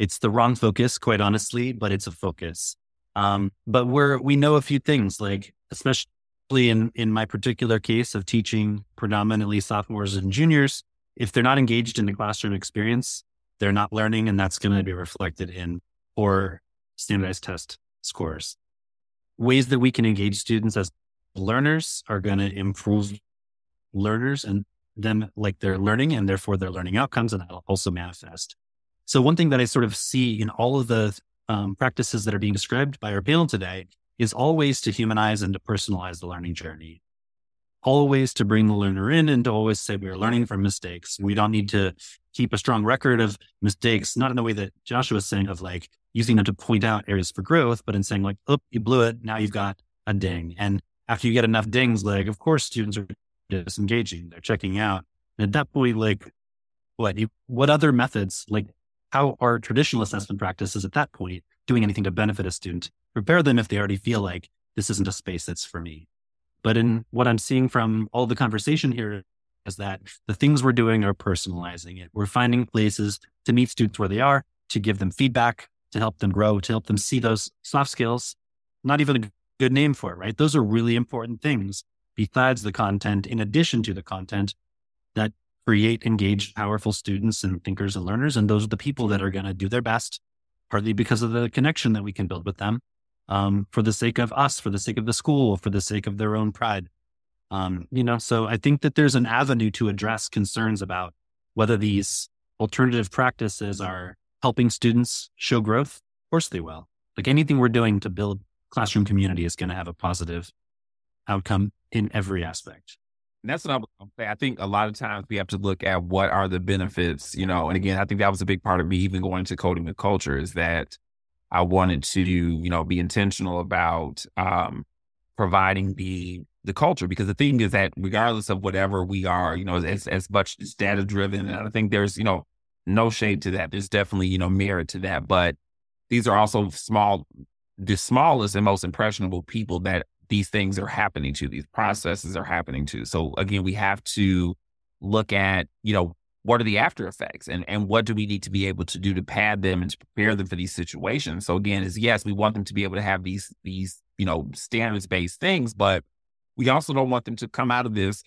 it's the wrong focus, quite honestly, but it's a focus. Um, but we're we know a few things, like especially in in my particular case of teaching predominantly sophomores and juniors, if they're not engaged in the classroom experience, they're not learning, and that's going to be reflected in poor standardized test scores. Ways that we can engage students as learners are going to improve learners and them like they're learning and therefore their learning outcomes and that'll also manifest so one thing that I sort of see in all of the um, practices that are being described by our panel today is always to humanize and to personalize the learning journey. Always to bring the learner in and to always say we're learning from mistakes. We don't need to keep a strong record of mistakes, not in the way that Joshua was saying of like using them to point out areas for growth, but in saying like, oh, you blew it. Now you've got a ding. And after you get enough dings, like, of course, students are disengaging, they're checking out. And at that point, like what you, what other methods like how are traditional assessment practices at that point doing anything to benefit a student? Prepare them if they already feel like this isn't a space that's for me. But in what I'm seeing from all the conversation here is that the things we're doing are personalizing it. We're finding places to meet students where they are, to give them feedback, to help them grow, to help them see those soft skills. Not even a good name for it, right? Those are really important things besides the content, in addition to the content that create engaged, powerful students and thinkers and learners. And those are the people that are going to do their best, partly because of the connection that we can build with them, um, for the sake of us, for the sake of the school, for the sake of their own pride. Um, you know, so I think that there's an avenue to address concerns about whether these alternative practices are helping students show growth. Of course they will. Like anything we're doing to build classroom community is going to have a positive outcome in every aspect. And that's what I going to say. I think a lot of times we have to look at what are the benefits, you know, and again, I think that was a big part of me even going to Coding with Culture is that I wanted to, you know, be intentional about um, providing the the culture because the thing is that regardless of whatever we are, you know, as as much as data driven, and I think there's, you know, no shade to that. There's definitely, you know, merit to that. But these are also small, the smallest and most impressionable people that these things are happening to, these processes are happening to. So again, we have to look at, you know, what are the after effects and, and what do we need to be able to do to pad them and to prepare them for these situations? So again, is yes, we want them to be able to have these, these, you know, standards based things, but we also don't want them to come out of this,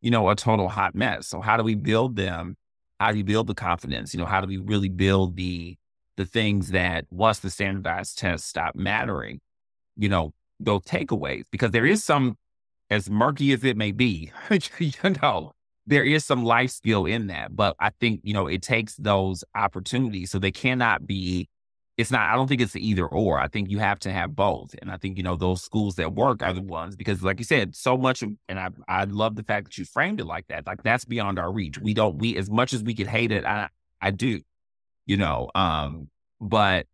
you know, a total hot mess. So how do we build them? How do you build the confidence? You know, how do we really build the, the things that once the standardized tests stop mattering, you know, those takeaways because there is some, as murky as it may be, you know, there is some life skill in that. But I think, you know, it takes those opportunities. So they cannot be, it's not, I don't think it's either or. I think you have to have both. And I think, you know, those schools that work are the ones because, like you said, so much, and I, I love the fact that you framed it like that. Like that's beyond our reach. We don't, we, as much as we could hate it, I, I do, you know, um, but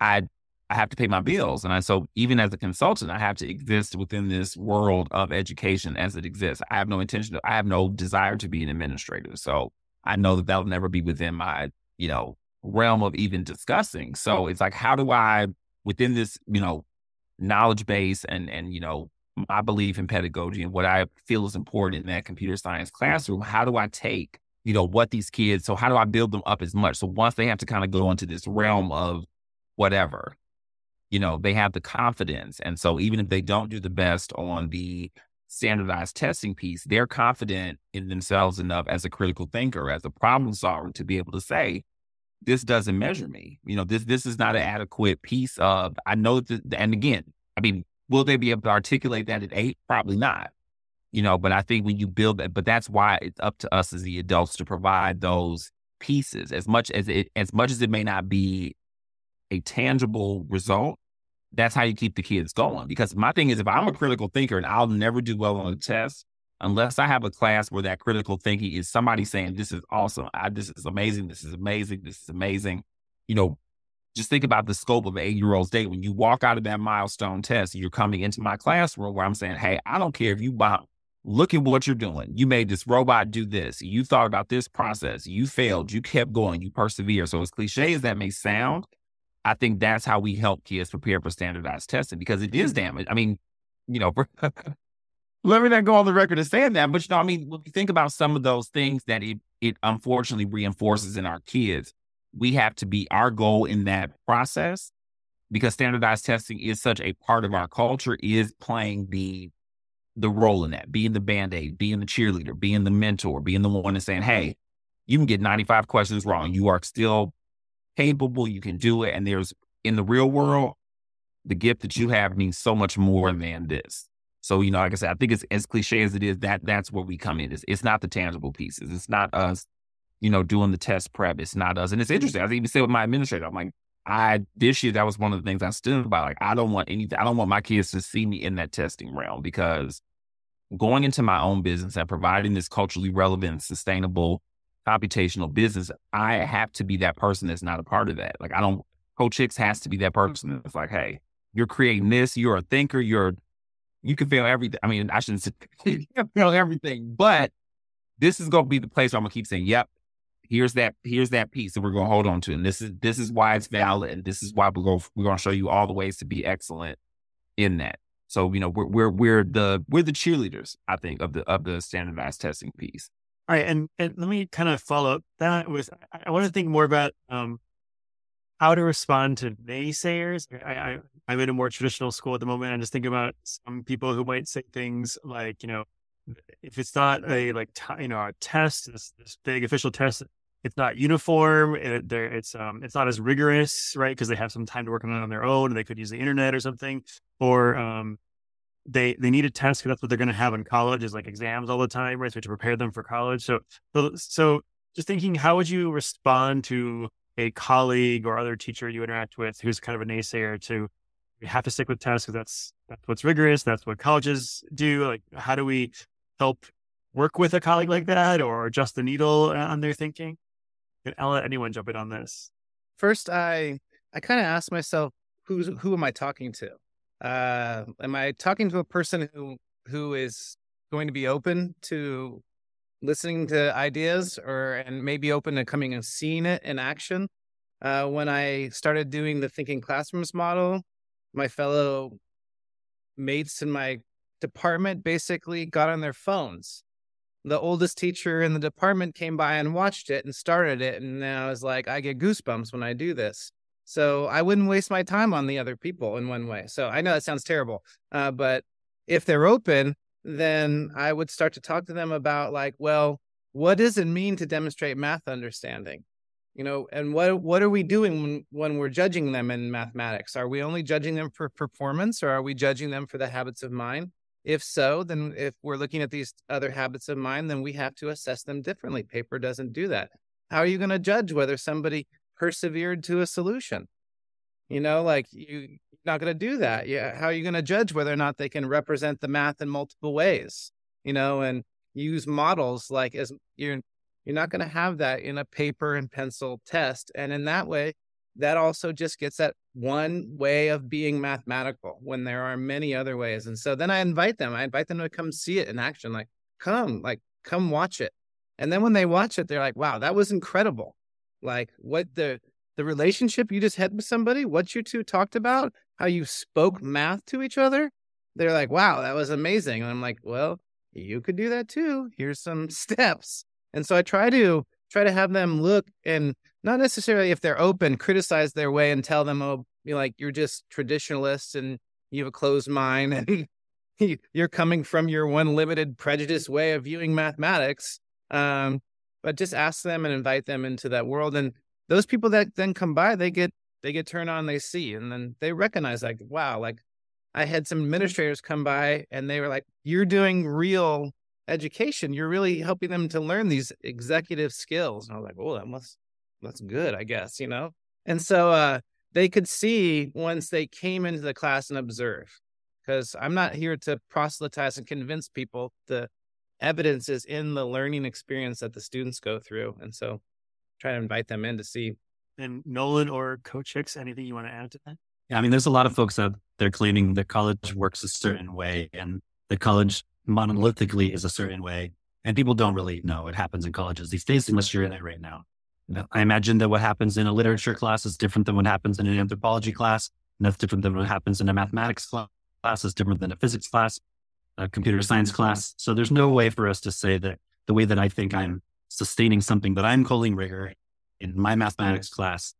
I I have to pay my bills. And I, so even as a consultant, I have to exist within this world of education as it exists. I have no intention, to, I have no desire to be an administrator. So I know that that'll never be within my, you know, realm of even discussing. So it's like, how do I, within this, you know, knowledge base and, and, you know, my belief in pedagogy and what I feel is important in that computer science classroom, how do I take, you know, what these kids, so how do I build them up as much? So once they have to kind of go into this realm of whatever, you know, they have the confidence. And so even if they don't do the best on the standardized testing piece, they're confident in themselves enough as a critical thinker, as a problem solver to be able to say, this doesn't measure me. You know, this this is not an adequate piece of I know that and again, I mean, will they be able to articulate that at eight? Probably not. You know, but I think when you build that, but that's why it's up to us as the adults to provide those pieces as much as it as much as it may not be a tangible result, that's how you keep the kids going. Because my thing is, if I'm a critical thinker and I'll never do well on a test unless I have a class where that critical thinking is somebody saying, This is awesome. I, this is amazing. This is amazing. This is amazing. You know, just think about the scope of an eight year old's day. When you walk out of that milestone test, you're coming into my classroom where I'm saying, Hey, I don't care if you bomb. Look at what you're doing. You made this robot do this. You thought about this process. You failed. You kept going. You persevere. So, as cliche as that may sound, I think that's how we help kids prepare for standardized testing because it is mm-hmm. damage. I mean, you know, let me not go on the record as saying that, but you know, I mean, when we think about some of those things that it it unfortunately reinforces in our kids, we have to be our goal in that process because standardized testing is such a part of our culture is playing the the role in that, being the band-aid, being the cheerleader, being the mentor, being the one and saying, mm-hmm. Hey, you can get 95 questions wrong. You are still capable, you can do it. And there's in the real world, the gift that you have means so much more than this. So, you know, like I said, I think it's as cliche as it is, that that's where we come in. It's, it's not the tangible pieces. It's not us, you know, doing the test prep. It's not us. And it's interesting. I even said with my administrator, I'm like, I this year that was one of the things I stood by. Like, I don't want anything, I don't want my kids to see me in that testing realm because going into my own business and providing this culturally relevant, sustainable computational business, I have to be that person that's not a part of that. Like I don't Coach Hicks has to be that mm. person that's like, hey, you're creating this, you're a thinker, you're you can feel everything. I mean, I shouldn't say you can feel everything, but this is gonna be the place where I'm gonna keep saying, Yep, here's that here's that piece that we're going to hold on to and this is this is why it's valid and this is why we're going we're going to show you all the ways to be excellent in that so you know we're we're we're the we're the cheerleaders i think of the of the standardized testing piece all right and and let me kind of follow up that was i, I want to think more about um how to respond to naysayers I, I i'm in a more traditional school at the moment i'm just thinking about some people who might say things like you know if it's not a like t- you know a test this, this big official test it's not uniform. It, it's um, it's not as rigorous, right? Because they have some time to work on it on their own, and they could use the internet or something. Or um, they they need a test because that's what they're going to have in college is like exams all the time, right? So to prepare them for college. So so so just thinking, how would you respond to a colleague or other teacher you interact with who's kind of a naysayer to we have to stick with tests because that's that's what's rigorous. That's what colleges do. Like, how do we help work with a colleague like that or adjust the needle on their thinking? And I'll let anyone jump in on this. First, I I kind of ask myself, who's who am I talking to? Uh, am I talking to a person who who is going to be open to listening to ideas or and maybe open to coming and seeing it in action? Uh, when I started doing the thinking classrooms model, my fellow mates in my department basically got on their phones the oldest teacher in the department came by and watched it and started it. And I was like, I get goosebumps when I do this. So I wouldn't waste my time on the other people in one way. So I know that sounds terrible, uh, but if they're open, then I would start to talk to them about like, well, what does it mean to demonstrate math understanding? You know, and what what are we doing when, when we're judging them in mathematics? Are we only judging them for performance, or are we judging them for the habits of mind? If so, then if we're looking at these other habits of mind, then we have to assess them differently. Paper doesn't do that. How are you going to judge whether somebody persevered to a solution? You know, like you, are not going to do that. Yeah. How are you going to judge whether or not they can represent the math in multiple ways? You know, and use models like as you're you're not going to have that in a paper and pencil test. And in that way, that also just gets at one way of being mathematical when there are many other ways. And so then I invite them, I invite them to come see it in action, like, come, like, come watch it. And then when they watch it, they're like, wow, that was incredible. Like, what the, the relationship you just had with somebody, what you two talked about, how you spoke math to each other. They're like, wow, that was amazing. And I'm like, well, you could do that too. Here's some steps. And so I try to try to have them look and not necessarily if they're open, criticize their way and tell them, oh, you like you're just traditionalist and you have a closed mind and you're coming from your one limited prejudice way of viewing mathematics. Um, but just ask them and invite them into that world. And those people that then come by, they get they get turned on, they see, and then they recognize like, wow, like I had some administrators come by and they were like, You're doing real education. You're really helping them to learn these executive skills. And I was like, Oh, that must that's good, I guess, you know? And so uh, they could see once they came into the class and observe, because I'm not here to proselytize and convince people. The evidence is in the learning experience that the students go through. And so try to invite them in to see. And Nolan or Coach Hicks, anything you want to add to that? Yeah, I mean, there's a lot of folks out there claiming that college works a certain way and the college monolithically is a certain way. And people don't really know what happens in colleges these days unless you're in it right now. I imagine that what happens in a literature class is different than what happens in an anthropology class. And that's different than what happens in a mathematics class, is different than a physics class, a computer science class. So there's no way for us to say that the way that I think I'm sustaining something that I'm calling rigor in my mathematics class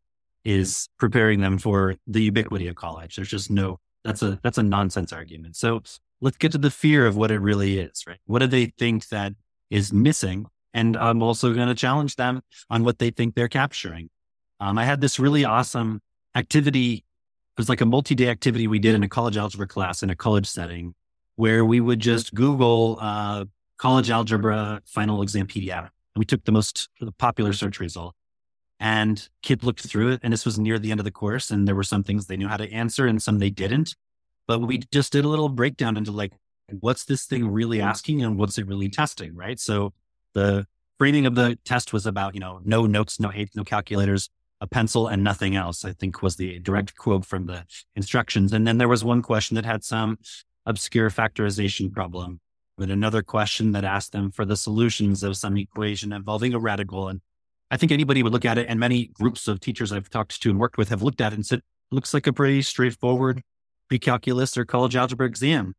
is preparing them for the ubiquity of college. There's just no, that's a, that's a nonsense argument. So let's get to the fear of what it really is, right? What do they think that is missing and I'm also going to challenge them on what they think they're capturing. Um, I had this really awesome activity. It was like a multi day activity we did in a college algebra class in a college setting where we would just Google uh, college algebra final exam PDF. And we took the most popular search result. And kid looked through it, and this was near the end of the course. And there were some things they knew how to answer and some they didn't. But we just did a little breakdown into like, what's this thing really asking and what's it really testing, right? So the framing of the test was about, you know, no notes, no aids, no calculators, a pencil and nothing else, I think was the direct quote from the instructions. And then there was one question that had some obscure factorization problem, but another question that asked them for the solutions of some equation involving a radical. And I think anybody would look at it, and many groups of teachers I've talked to and worked with have looked at it and said, looks like a pretty straightforward pre-calculus or college algebra exam.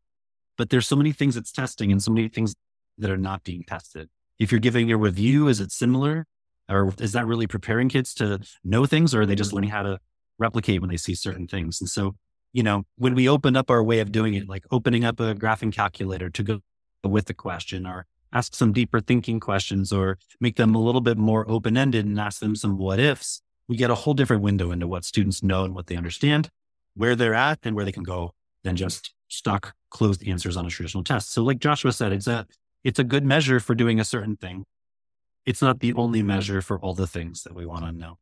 But there's so many things it's testing and so many things that are not being tested. If you're giving a review, is it similar? Or is that really preparing kids to know things, or are they just learning how to replicate when they see certain things? And so, you know, when we open up our way of doing it, mm-hmm. like opening up a graphing calculator to go with the question, or ask some deeper thinking questions, or make them a little bit more open ended and ask them some what ifs, we get a whole different window into what students know and what they understand, where they're at, and where they can go than just stock closed answers on a traditional test. So, like Joshua said, it's a it's a good measure for doing a certain thing. It's not the only measure for all the things that we want to know.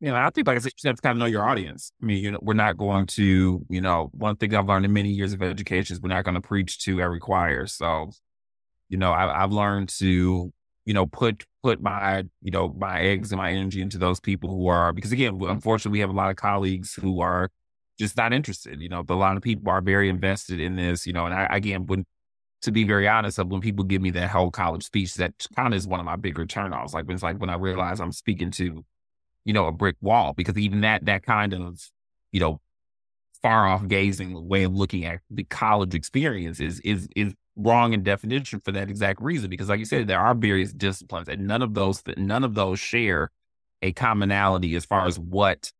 You know, I think, like I said, you have to kind of know your audience. I mean, you know, we're not going to, you know, one thing I've learned in many years of education is we're not going to preach to every choir. So, you know, I, I've learned to, you know, put put my, you know, my eggs and my energy into those people who are because again, unfortunately, we have a lot of colleagues who are just not interested. You know, but a lot of people are very invested in this. You know, and I again, when to be very honest, when people give me that whole college speech, that kind of is one of my bigger turnoffs. Like when it's like when I realize I'm speaking to, you know, a brick wall, because even that that kind of, you know, far off gazing way of looking at the college experience is is is wrong in definition for that exact reason. Because like you said, there are various disciplines, and none of those none of those share a commonality as far as what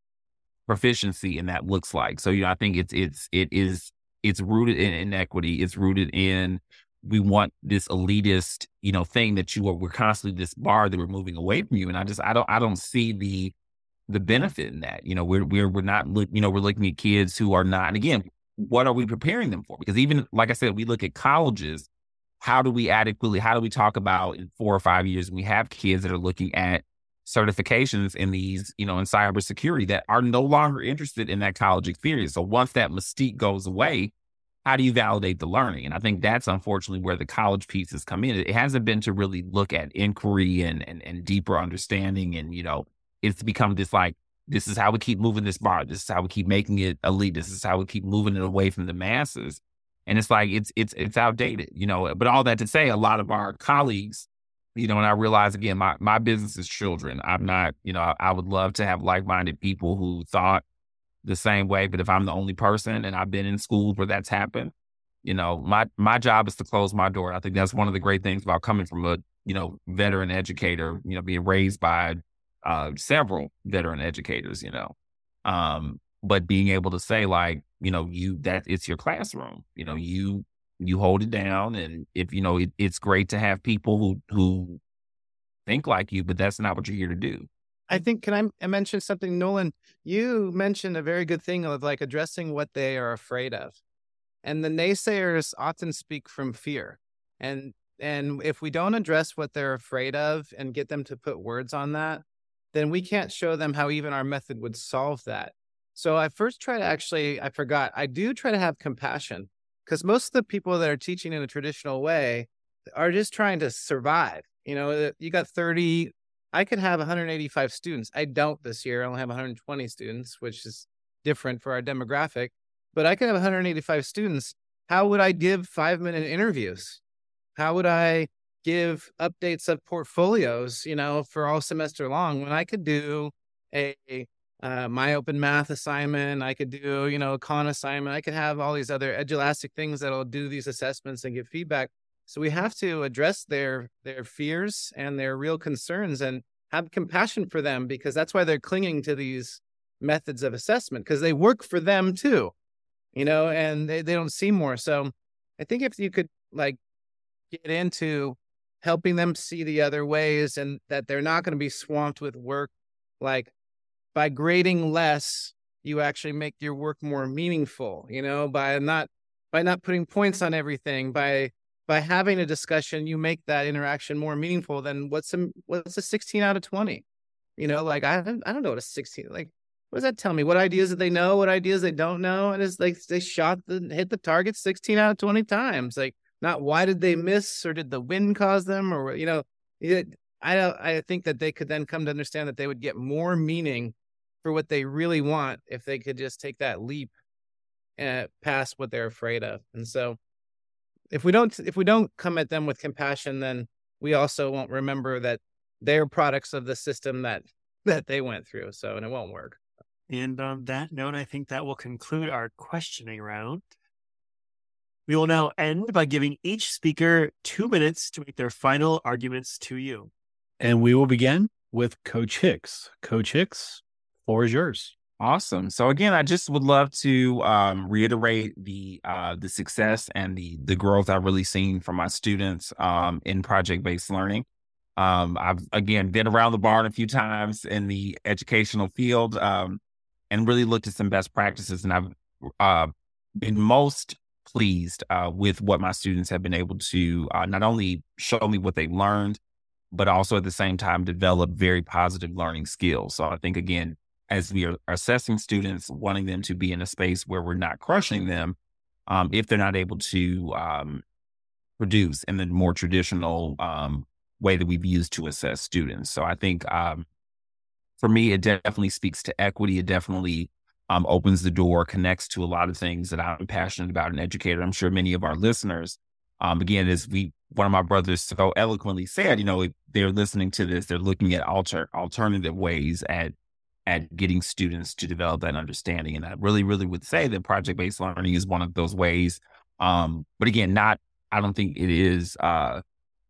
proficiency in that looks like. So you know, I think it's it's it is it's rooted in inequity. It's rooted in we want this elitist, you know, thing that you are. We're constantly this bar that we're moving away from you, and I just I don't I don't see the the benefit in that. You know, we're we're we're not look, you know we're looking at kids who are not. And again, what are we preparing them for? Because even like I said, we look at colleges. How do we adequately? How do we talk about in four or five years? We have kids that are looking at certifications in these, you know, in cybersecurity that are no longer interested in that college experience. So once that mystique goes away, how do you validate the learning? And I think that's unfortunately where the college pieces come in. It hasn't been to really look at inquiry and and, and deeper understanding. And, you know, it's become this like, this is how we keep moving this bar. This is how we keep making it elite. This is how we keep moving it away from the masses. And it's like it's it's it's outdated, you know. But all that to say, a lot of our colleagues you know, and I realize again, my my business is children. I'm not, you know, I, I would love to have like minded people who thought the same way. But if I'm the only person and I've been in schools where that's happened, you know, my my job is to close my door. I think that's one of the great things about coming from a you know veteran educator. You know, being raised by uh, several veteran educators. You know, um, but being able to say like, you know, you that it's your classroom. You know, you you hold it down and if you know it, it's great to have people who who think like you but that's not what you're here to do i think can i mention something nolan you mentioned a very good thing of like addressing what they are afraid of and the naysayers often speak from fear and and if we don't address what they're afraid of and get them to put words on that then we can't show them how even our method would solve that so i first try to actually i forgot i do try to have compassion because most of the people that are teaching in a traditional way are just trying to survive. You know, uh, you got 30, I could have 185 students. I don't this year. I only have 120 students, which is different for our demographic, but I could have 185 students. How would I give five minute interviews? How would I give updates of portfolios, you know, for all semester long when I could do a uh, my open math assignment. I could do, you know, a Khan assignment. I could have all these other Edulastic things that'll do these assessments and give feedback. So we have to address their their fears and their real concerns and have compassion for them because that's why they're clinging to these methods of assessment because they work for them too, you know, and they, they don't see more. So I think if you could like get into helping them see the other ways and that they're not going to be swamped with work like by grading less, you actually make your work more meaningful, you know, by not by not putting points mm-hmm. on everything, by by having a discussion, you make that interaction more meaningful than what's a what's a 16 out of 20. You know, like I don't I don't know what a 16 like what does that tell me? What ideas do they know? What ideas they don't know? And it's like they shot the hit the target 16 out of 20 times. Like not why did they miss or did the wind cause them or you know, it, I I think that they could then come to understand that they would get more meaning for what they really want if they could just take that leap and past what they're afraid of. And so if we don't if we don't come at them with compassion, then we also won't remember that they're products of the system that that they went through. So, and it won't work. And on that note, I think that will conclude our questioning round. We will now end by giving each speaker two minutes to make their final arguments to you. And we will begin with Coach Hicks. Coach Hicks, floor is yours. Awesome. So again, I just would love to um, reiterate the uh, the success and the the growth I've really seen from my students um, in project based learning. Um, I've again been around the barn a few times in the educational field um, and really looked at some best practices, and I've uh, been most pleased uh, with what my students have been able to uh, not only show me what they've learned, but also at the same time develop very positive learning skills. So I think again as we are assessing students, wanting them to be in a space where we're not crushing them um, if they're not able to um, produce in the more traditional um, way that we've used to assess students. So I think um, for me, it definitely speaks to equity. It definitely um, opens the door, connects to a lot of things that I'm passionate about, an educator. I'm sure many of our listeners, um, again, as we one of my brothers so eloquently said, you know, if they're listening to this, they're looking at alter alternative ways at at getting students to develop that understanding. And I really, really would say that project based learning is one of those ways. Um, but again, not, I don't think it is, uh,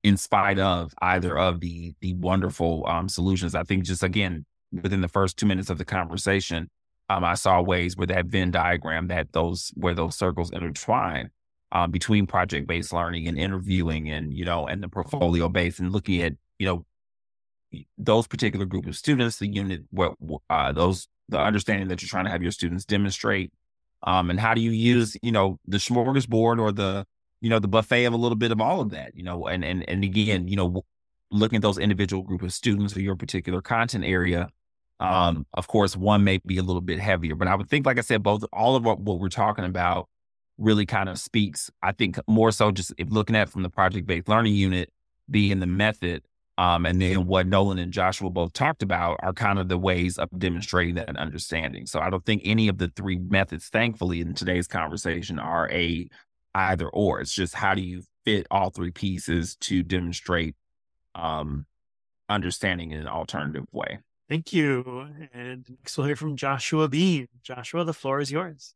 in spite of either of the the wonderful um, solutions. I think just again within the first two minutes of the conversation, um, I saw ways where that Venn diagram that those where those circles intertwine um, between project based learning and interviewing and you know and the portfolio based and looking at you know those particular group of students, the unit, what uh, those the understanding that you're trying to have your students demonstrate, um, and how do you use you know the smorgasbord or the you know the buffet of a little bit of all of that, you know, and and and again, you know, looking at those individual group of students for your particular content area. Um, of course, one may be a little bit heavier, but I would think, like I said, both all of what, what we're talking about really kind of speaks. I think more so just if looking at from the project based learning unit, being the method um, and then what Nolan and Joshua both talked about are kind of the ways of demonstrating that understanding. So I don't think any of the three methods, thankfully, in today's conversation are a either or. It's just how do you fit all three pieces to demonstrate um, understanding in an alternative way. Thank you. And next we'll hear from Joshua Bean. Joshua, the floor is yours.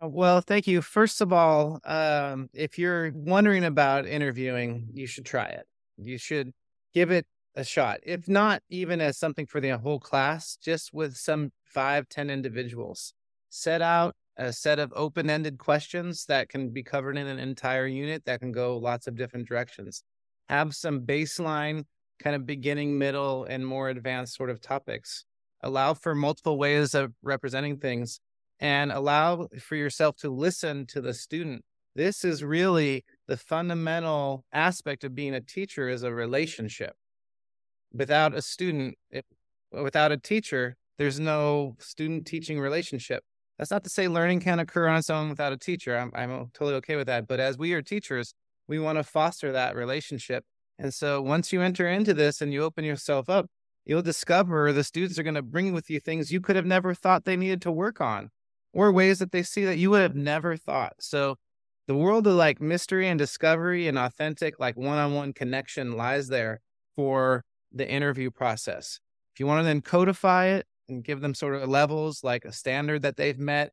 Uh, well, thank you. First of all, um, if you're wondering about interviewing, you should try it. You should give it a shot. If not even as something for the whole class, just with some five, ten individuals. Set out a set of open-ended questions that can be covered in an entire unit that can go lots of different directions. Have some baseline, kind of beginning, middle, and more advanced sort of topics. Allow for multiple ways of representing things and allow for yourself to listen to the student this is really the fundamental aspect of being a teacher is a relationship. Without a student, if, without a teacher, there's no student teaching relationship. That's not to say learning can't occur on its own without a teacher. I'm, I'm totally okay with that. But as we are teachers, we want to foster that relationship. And so once you enter into this and you open yourself up, you'll discover the students are going to bring with you things you could have never thought they needed to work on or ways that they see that you would have never thought. So the world of like mystery and discovery and authentic like one-on-one connection lies there for the interview process. If you want to then codify it and give them sort of levels like a standard that they've met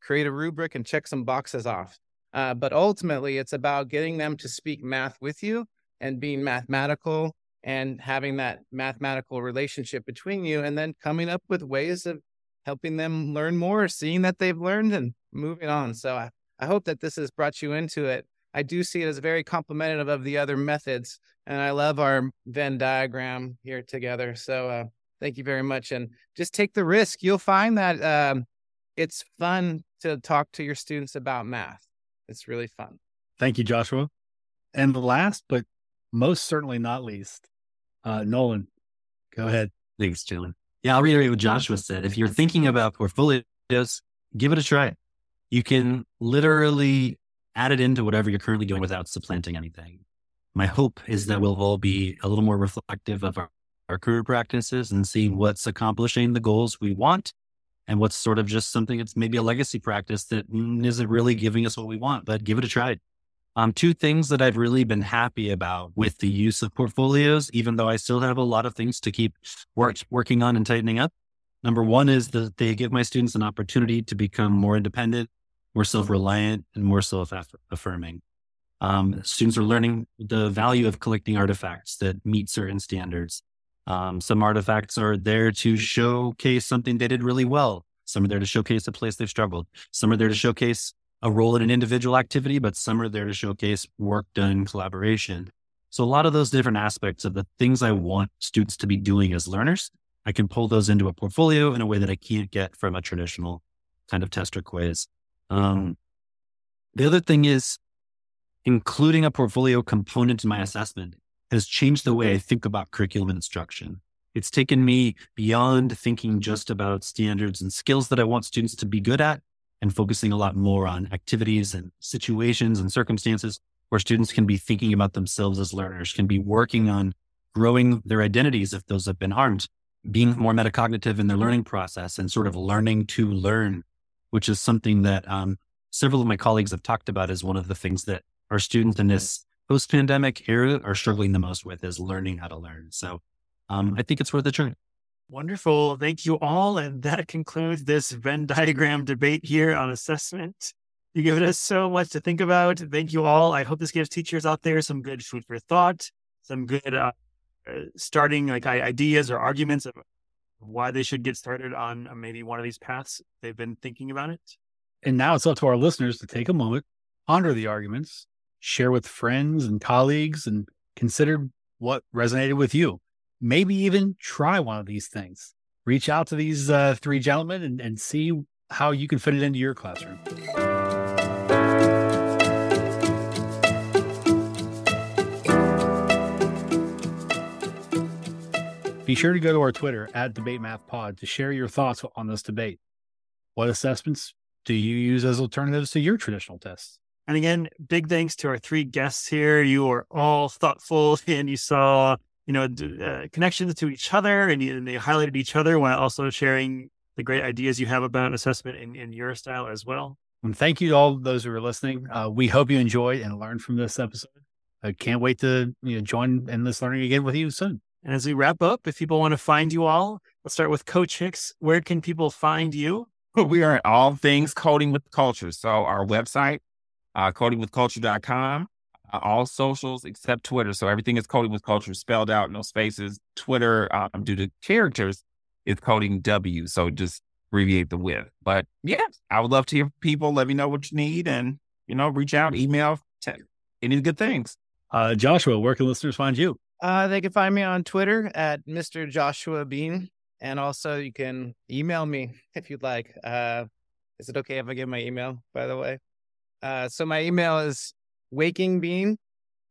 create a rubric and check some boxes off. Uh, but ultimately it's about getting them to speak math with you and being mathematical and having that mathematical relationship between you and then coming up with ways of helping them learn more seeing that they've learned and moving on. So I, I hope that this has brought you into it. I do see it as very complementative of the other methods, and I love our Venn diagram here together. So uh, thank you very much, and just take the risk. You'll find that um, it's fun to talk to your students about math. It's really fun. Thank you, Joshua. And the last, but most certainly not least, uh, Nolan, go ahead. Thanks, Jalen. Yeah, I'll reiterate what Joshua said. If you're thinking about portfolios, give it a try you can literally add it into whatever you're currently doing without supplanting anything. My hope is that we'll all be a little more reflective of our, our career practices and see what's accomplishing the goals we want and what's sort of just something that's maybe a legacy practice that isn't really giving us what we want, but give it a try. Um, two things that I've really been happy about with the use of portfolios, even though I still have a lot of things to keep work, working on and tightening up. Number one is that they give my students an opportunity to become more independent, more self reliant, and more self affirming. Um, students are learning the value of collecting artifacts that meet certain standards. Um, some artifacts are there to showcase something they did really well. Some are there to showcase a place they've struggled. Some are there to showcase a role in an individual activity, but some are there to showcase work done in collaboration. So a lot of those different aspects of the things I want students to be doing as learners, I can pull those into a portfolio in a way that I can't get from a traditional kind of test or quiz. Um, the other thing is including a portfolio component in my assessment has changed the way I think about curriculum instruction. It's taken me beyond thinking just about standards and skills that I want students to be good at and focusing a lot more on activities and situations and circumstances where students can be thinking about themselves as learners, can be working on growing their identities if those have been harmed, being more metacognitive in their learning process and sort of learning to learn, which is something that um, several of my colleagues have talked about as one of the things that our students in this post pandemic era are struggling the most with is learning how to learn. So um, I think it's worth a try. Wonderful. Thank you all. And that concludes this Venn diagram debate here on assessment. You've given us so much to think about. Thank you all. I hope this gives teachers out there some good food for thought, some good uh, uh starting like ideas or arguments of why they should get started on uh, maybe one of these paths they've been thinking about it. And now it's up to our listeners to take a moment, ponder the arguments, share with friends and colleagues, and consider what resonated with you maybe even try one of these things. Reach out to these uh, three gentlemen and, and see how you can fit it into your classroom. Be sure to go to our Twitter at DebateMathPod to share your thoughts on this debate. What assessments do you use as alternatives to your traditional tests? And again, big thanks to our three guests here. You are all thoughtful and you saw you know, uh, connections to each other and, and, they highlighted each other while also sharing the great ideas you have about assessment in, in your style as well. And thank you to all those who are listening. Uh, we hope you enjoyed and learned from this episode. I can't wait to you know, join in this learning again with you soon. And as we wrap up, if people want to find you all, let's start with Coach Hicks. Where can people find you? We are at all things coding with culture. So our website, uh, codingwithculture.com uh, all socials except Twitter. So everything is coding with culture spelled out, no spaces. Twitter, um, due to characters, is coding W. So just abbreviate the with. But yeah, I would love to hear people. Let me know what you need and, you know, reach out, email, text, any good things. Uh, Joshua, where can listeners find you? Uh, they can find me on Twitter at Mr. Joshua Bean. And also you can email me if you'd like. Uh, is it okay if I give my email, by the way? Uh, so my email is wakingbean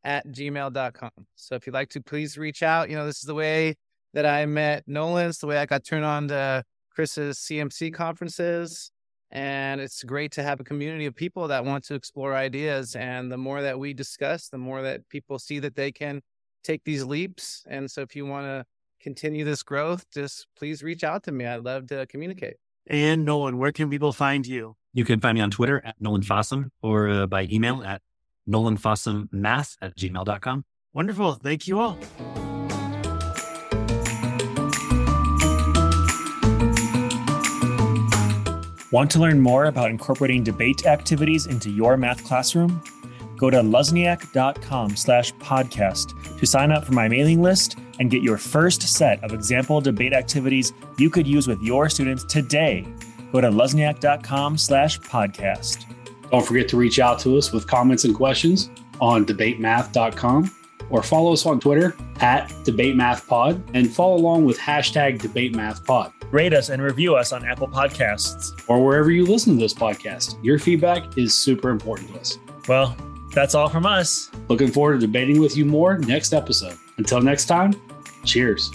at gmail.com. So if you'd like to, please reach out. You know, this is the way that I met Nolan. It's the way I got turned on to Chris's CMC conferences. And it's great to have a community of people that want to explore ideas. And the more that we discuss, the more that people see that they can take these leaps. And so if you want to continue this growth, just please reach out to me. I'd love to communicate. And Nolan, where can people find you? You can find me on Twitter at Nolan Fossum or uh, by email at nolanfossummath at gmail.com. Wonderful. Thank you all. Want to learn more about incorporating debate activities into your math classroom? Go to luzniak.com slash podcast to sign up for my mailing list and get your first set of example debate activities you could use with your students today. Go to luzniak.com slash podcast. Don't forget to reach out to us with comments and questions on debatemath.com or follow us on Twitter at debatemathpod and follow along with hashtag debatemathpod. Rate us and review us on Apple Podcasts or wherever you listen to this podcast. Your feedback is super important to us. Well, that's all from us. Looking forward to debating with you more next episode. Until next time, cheers.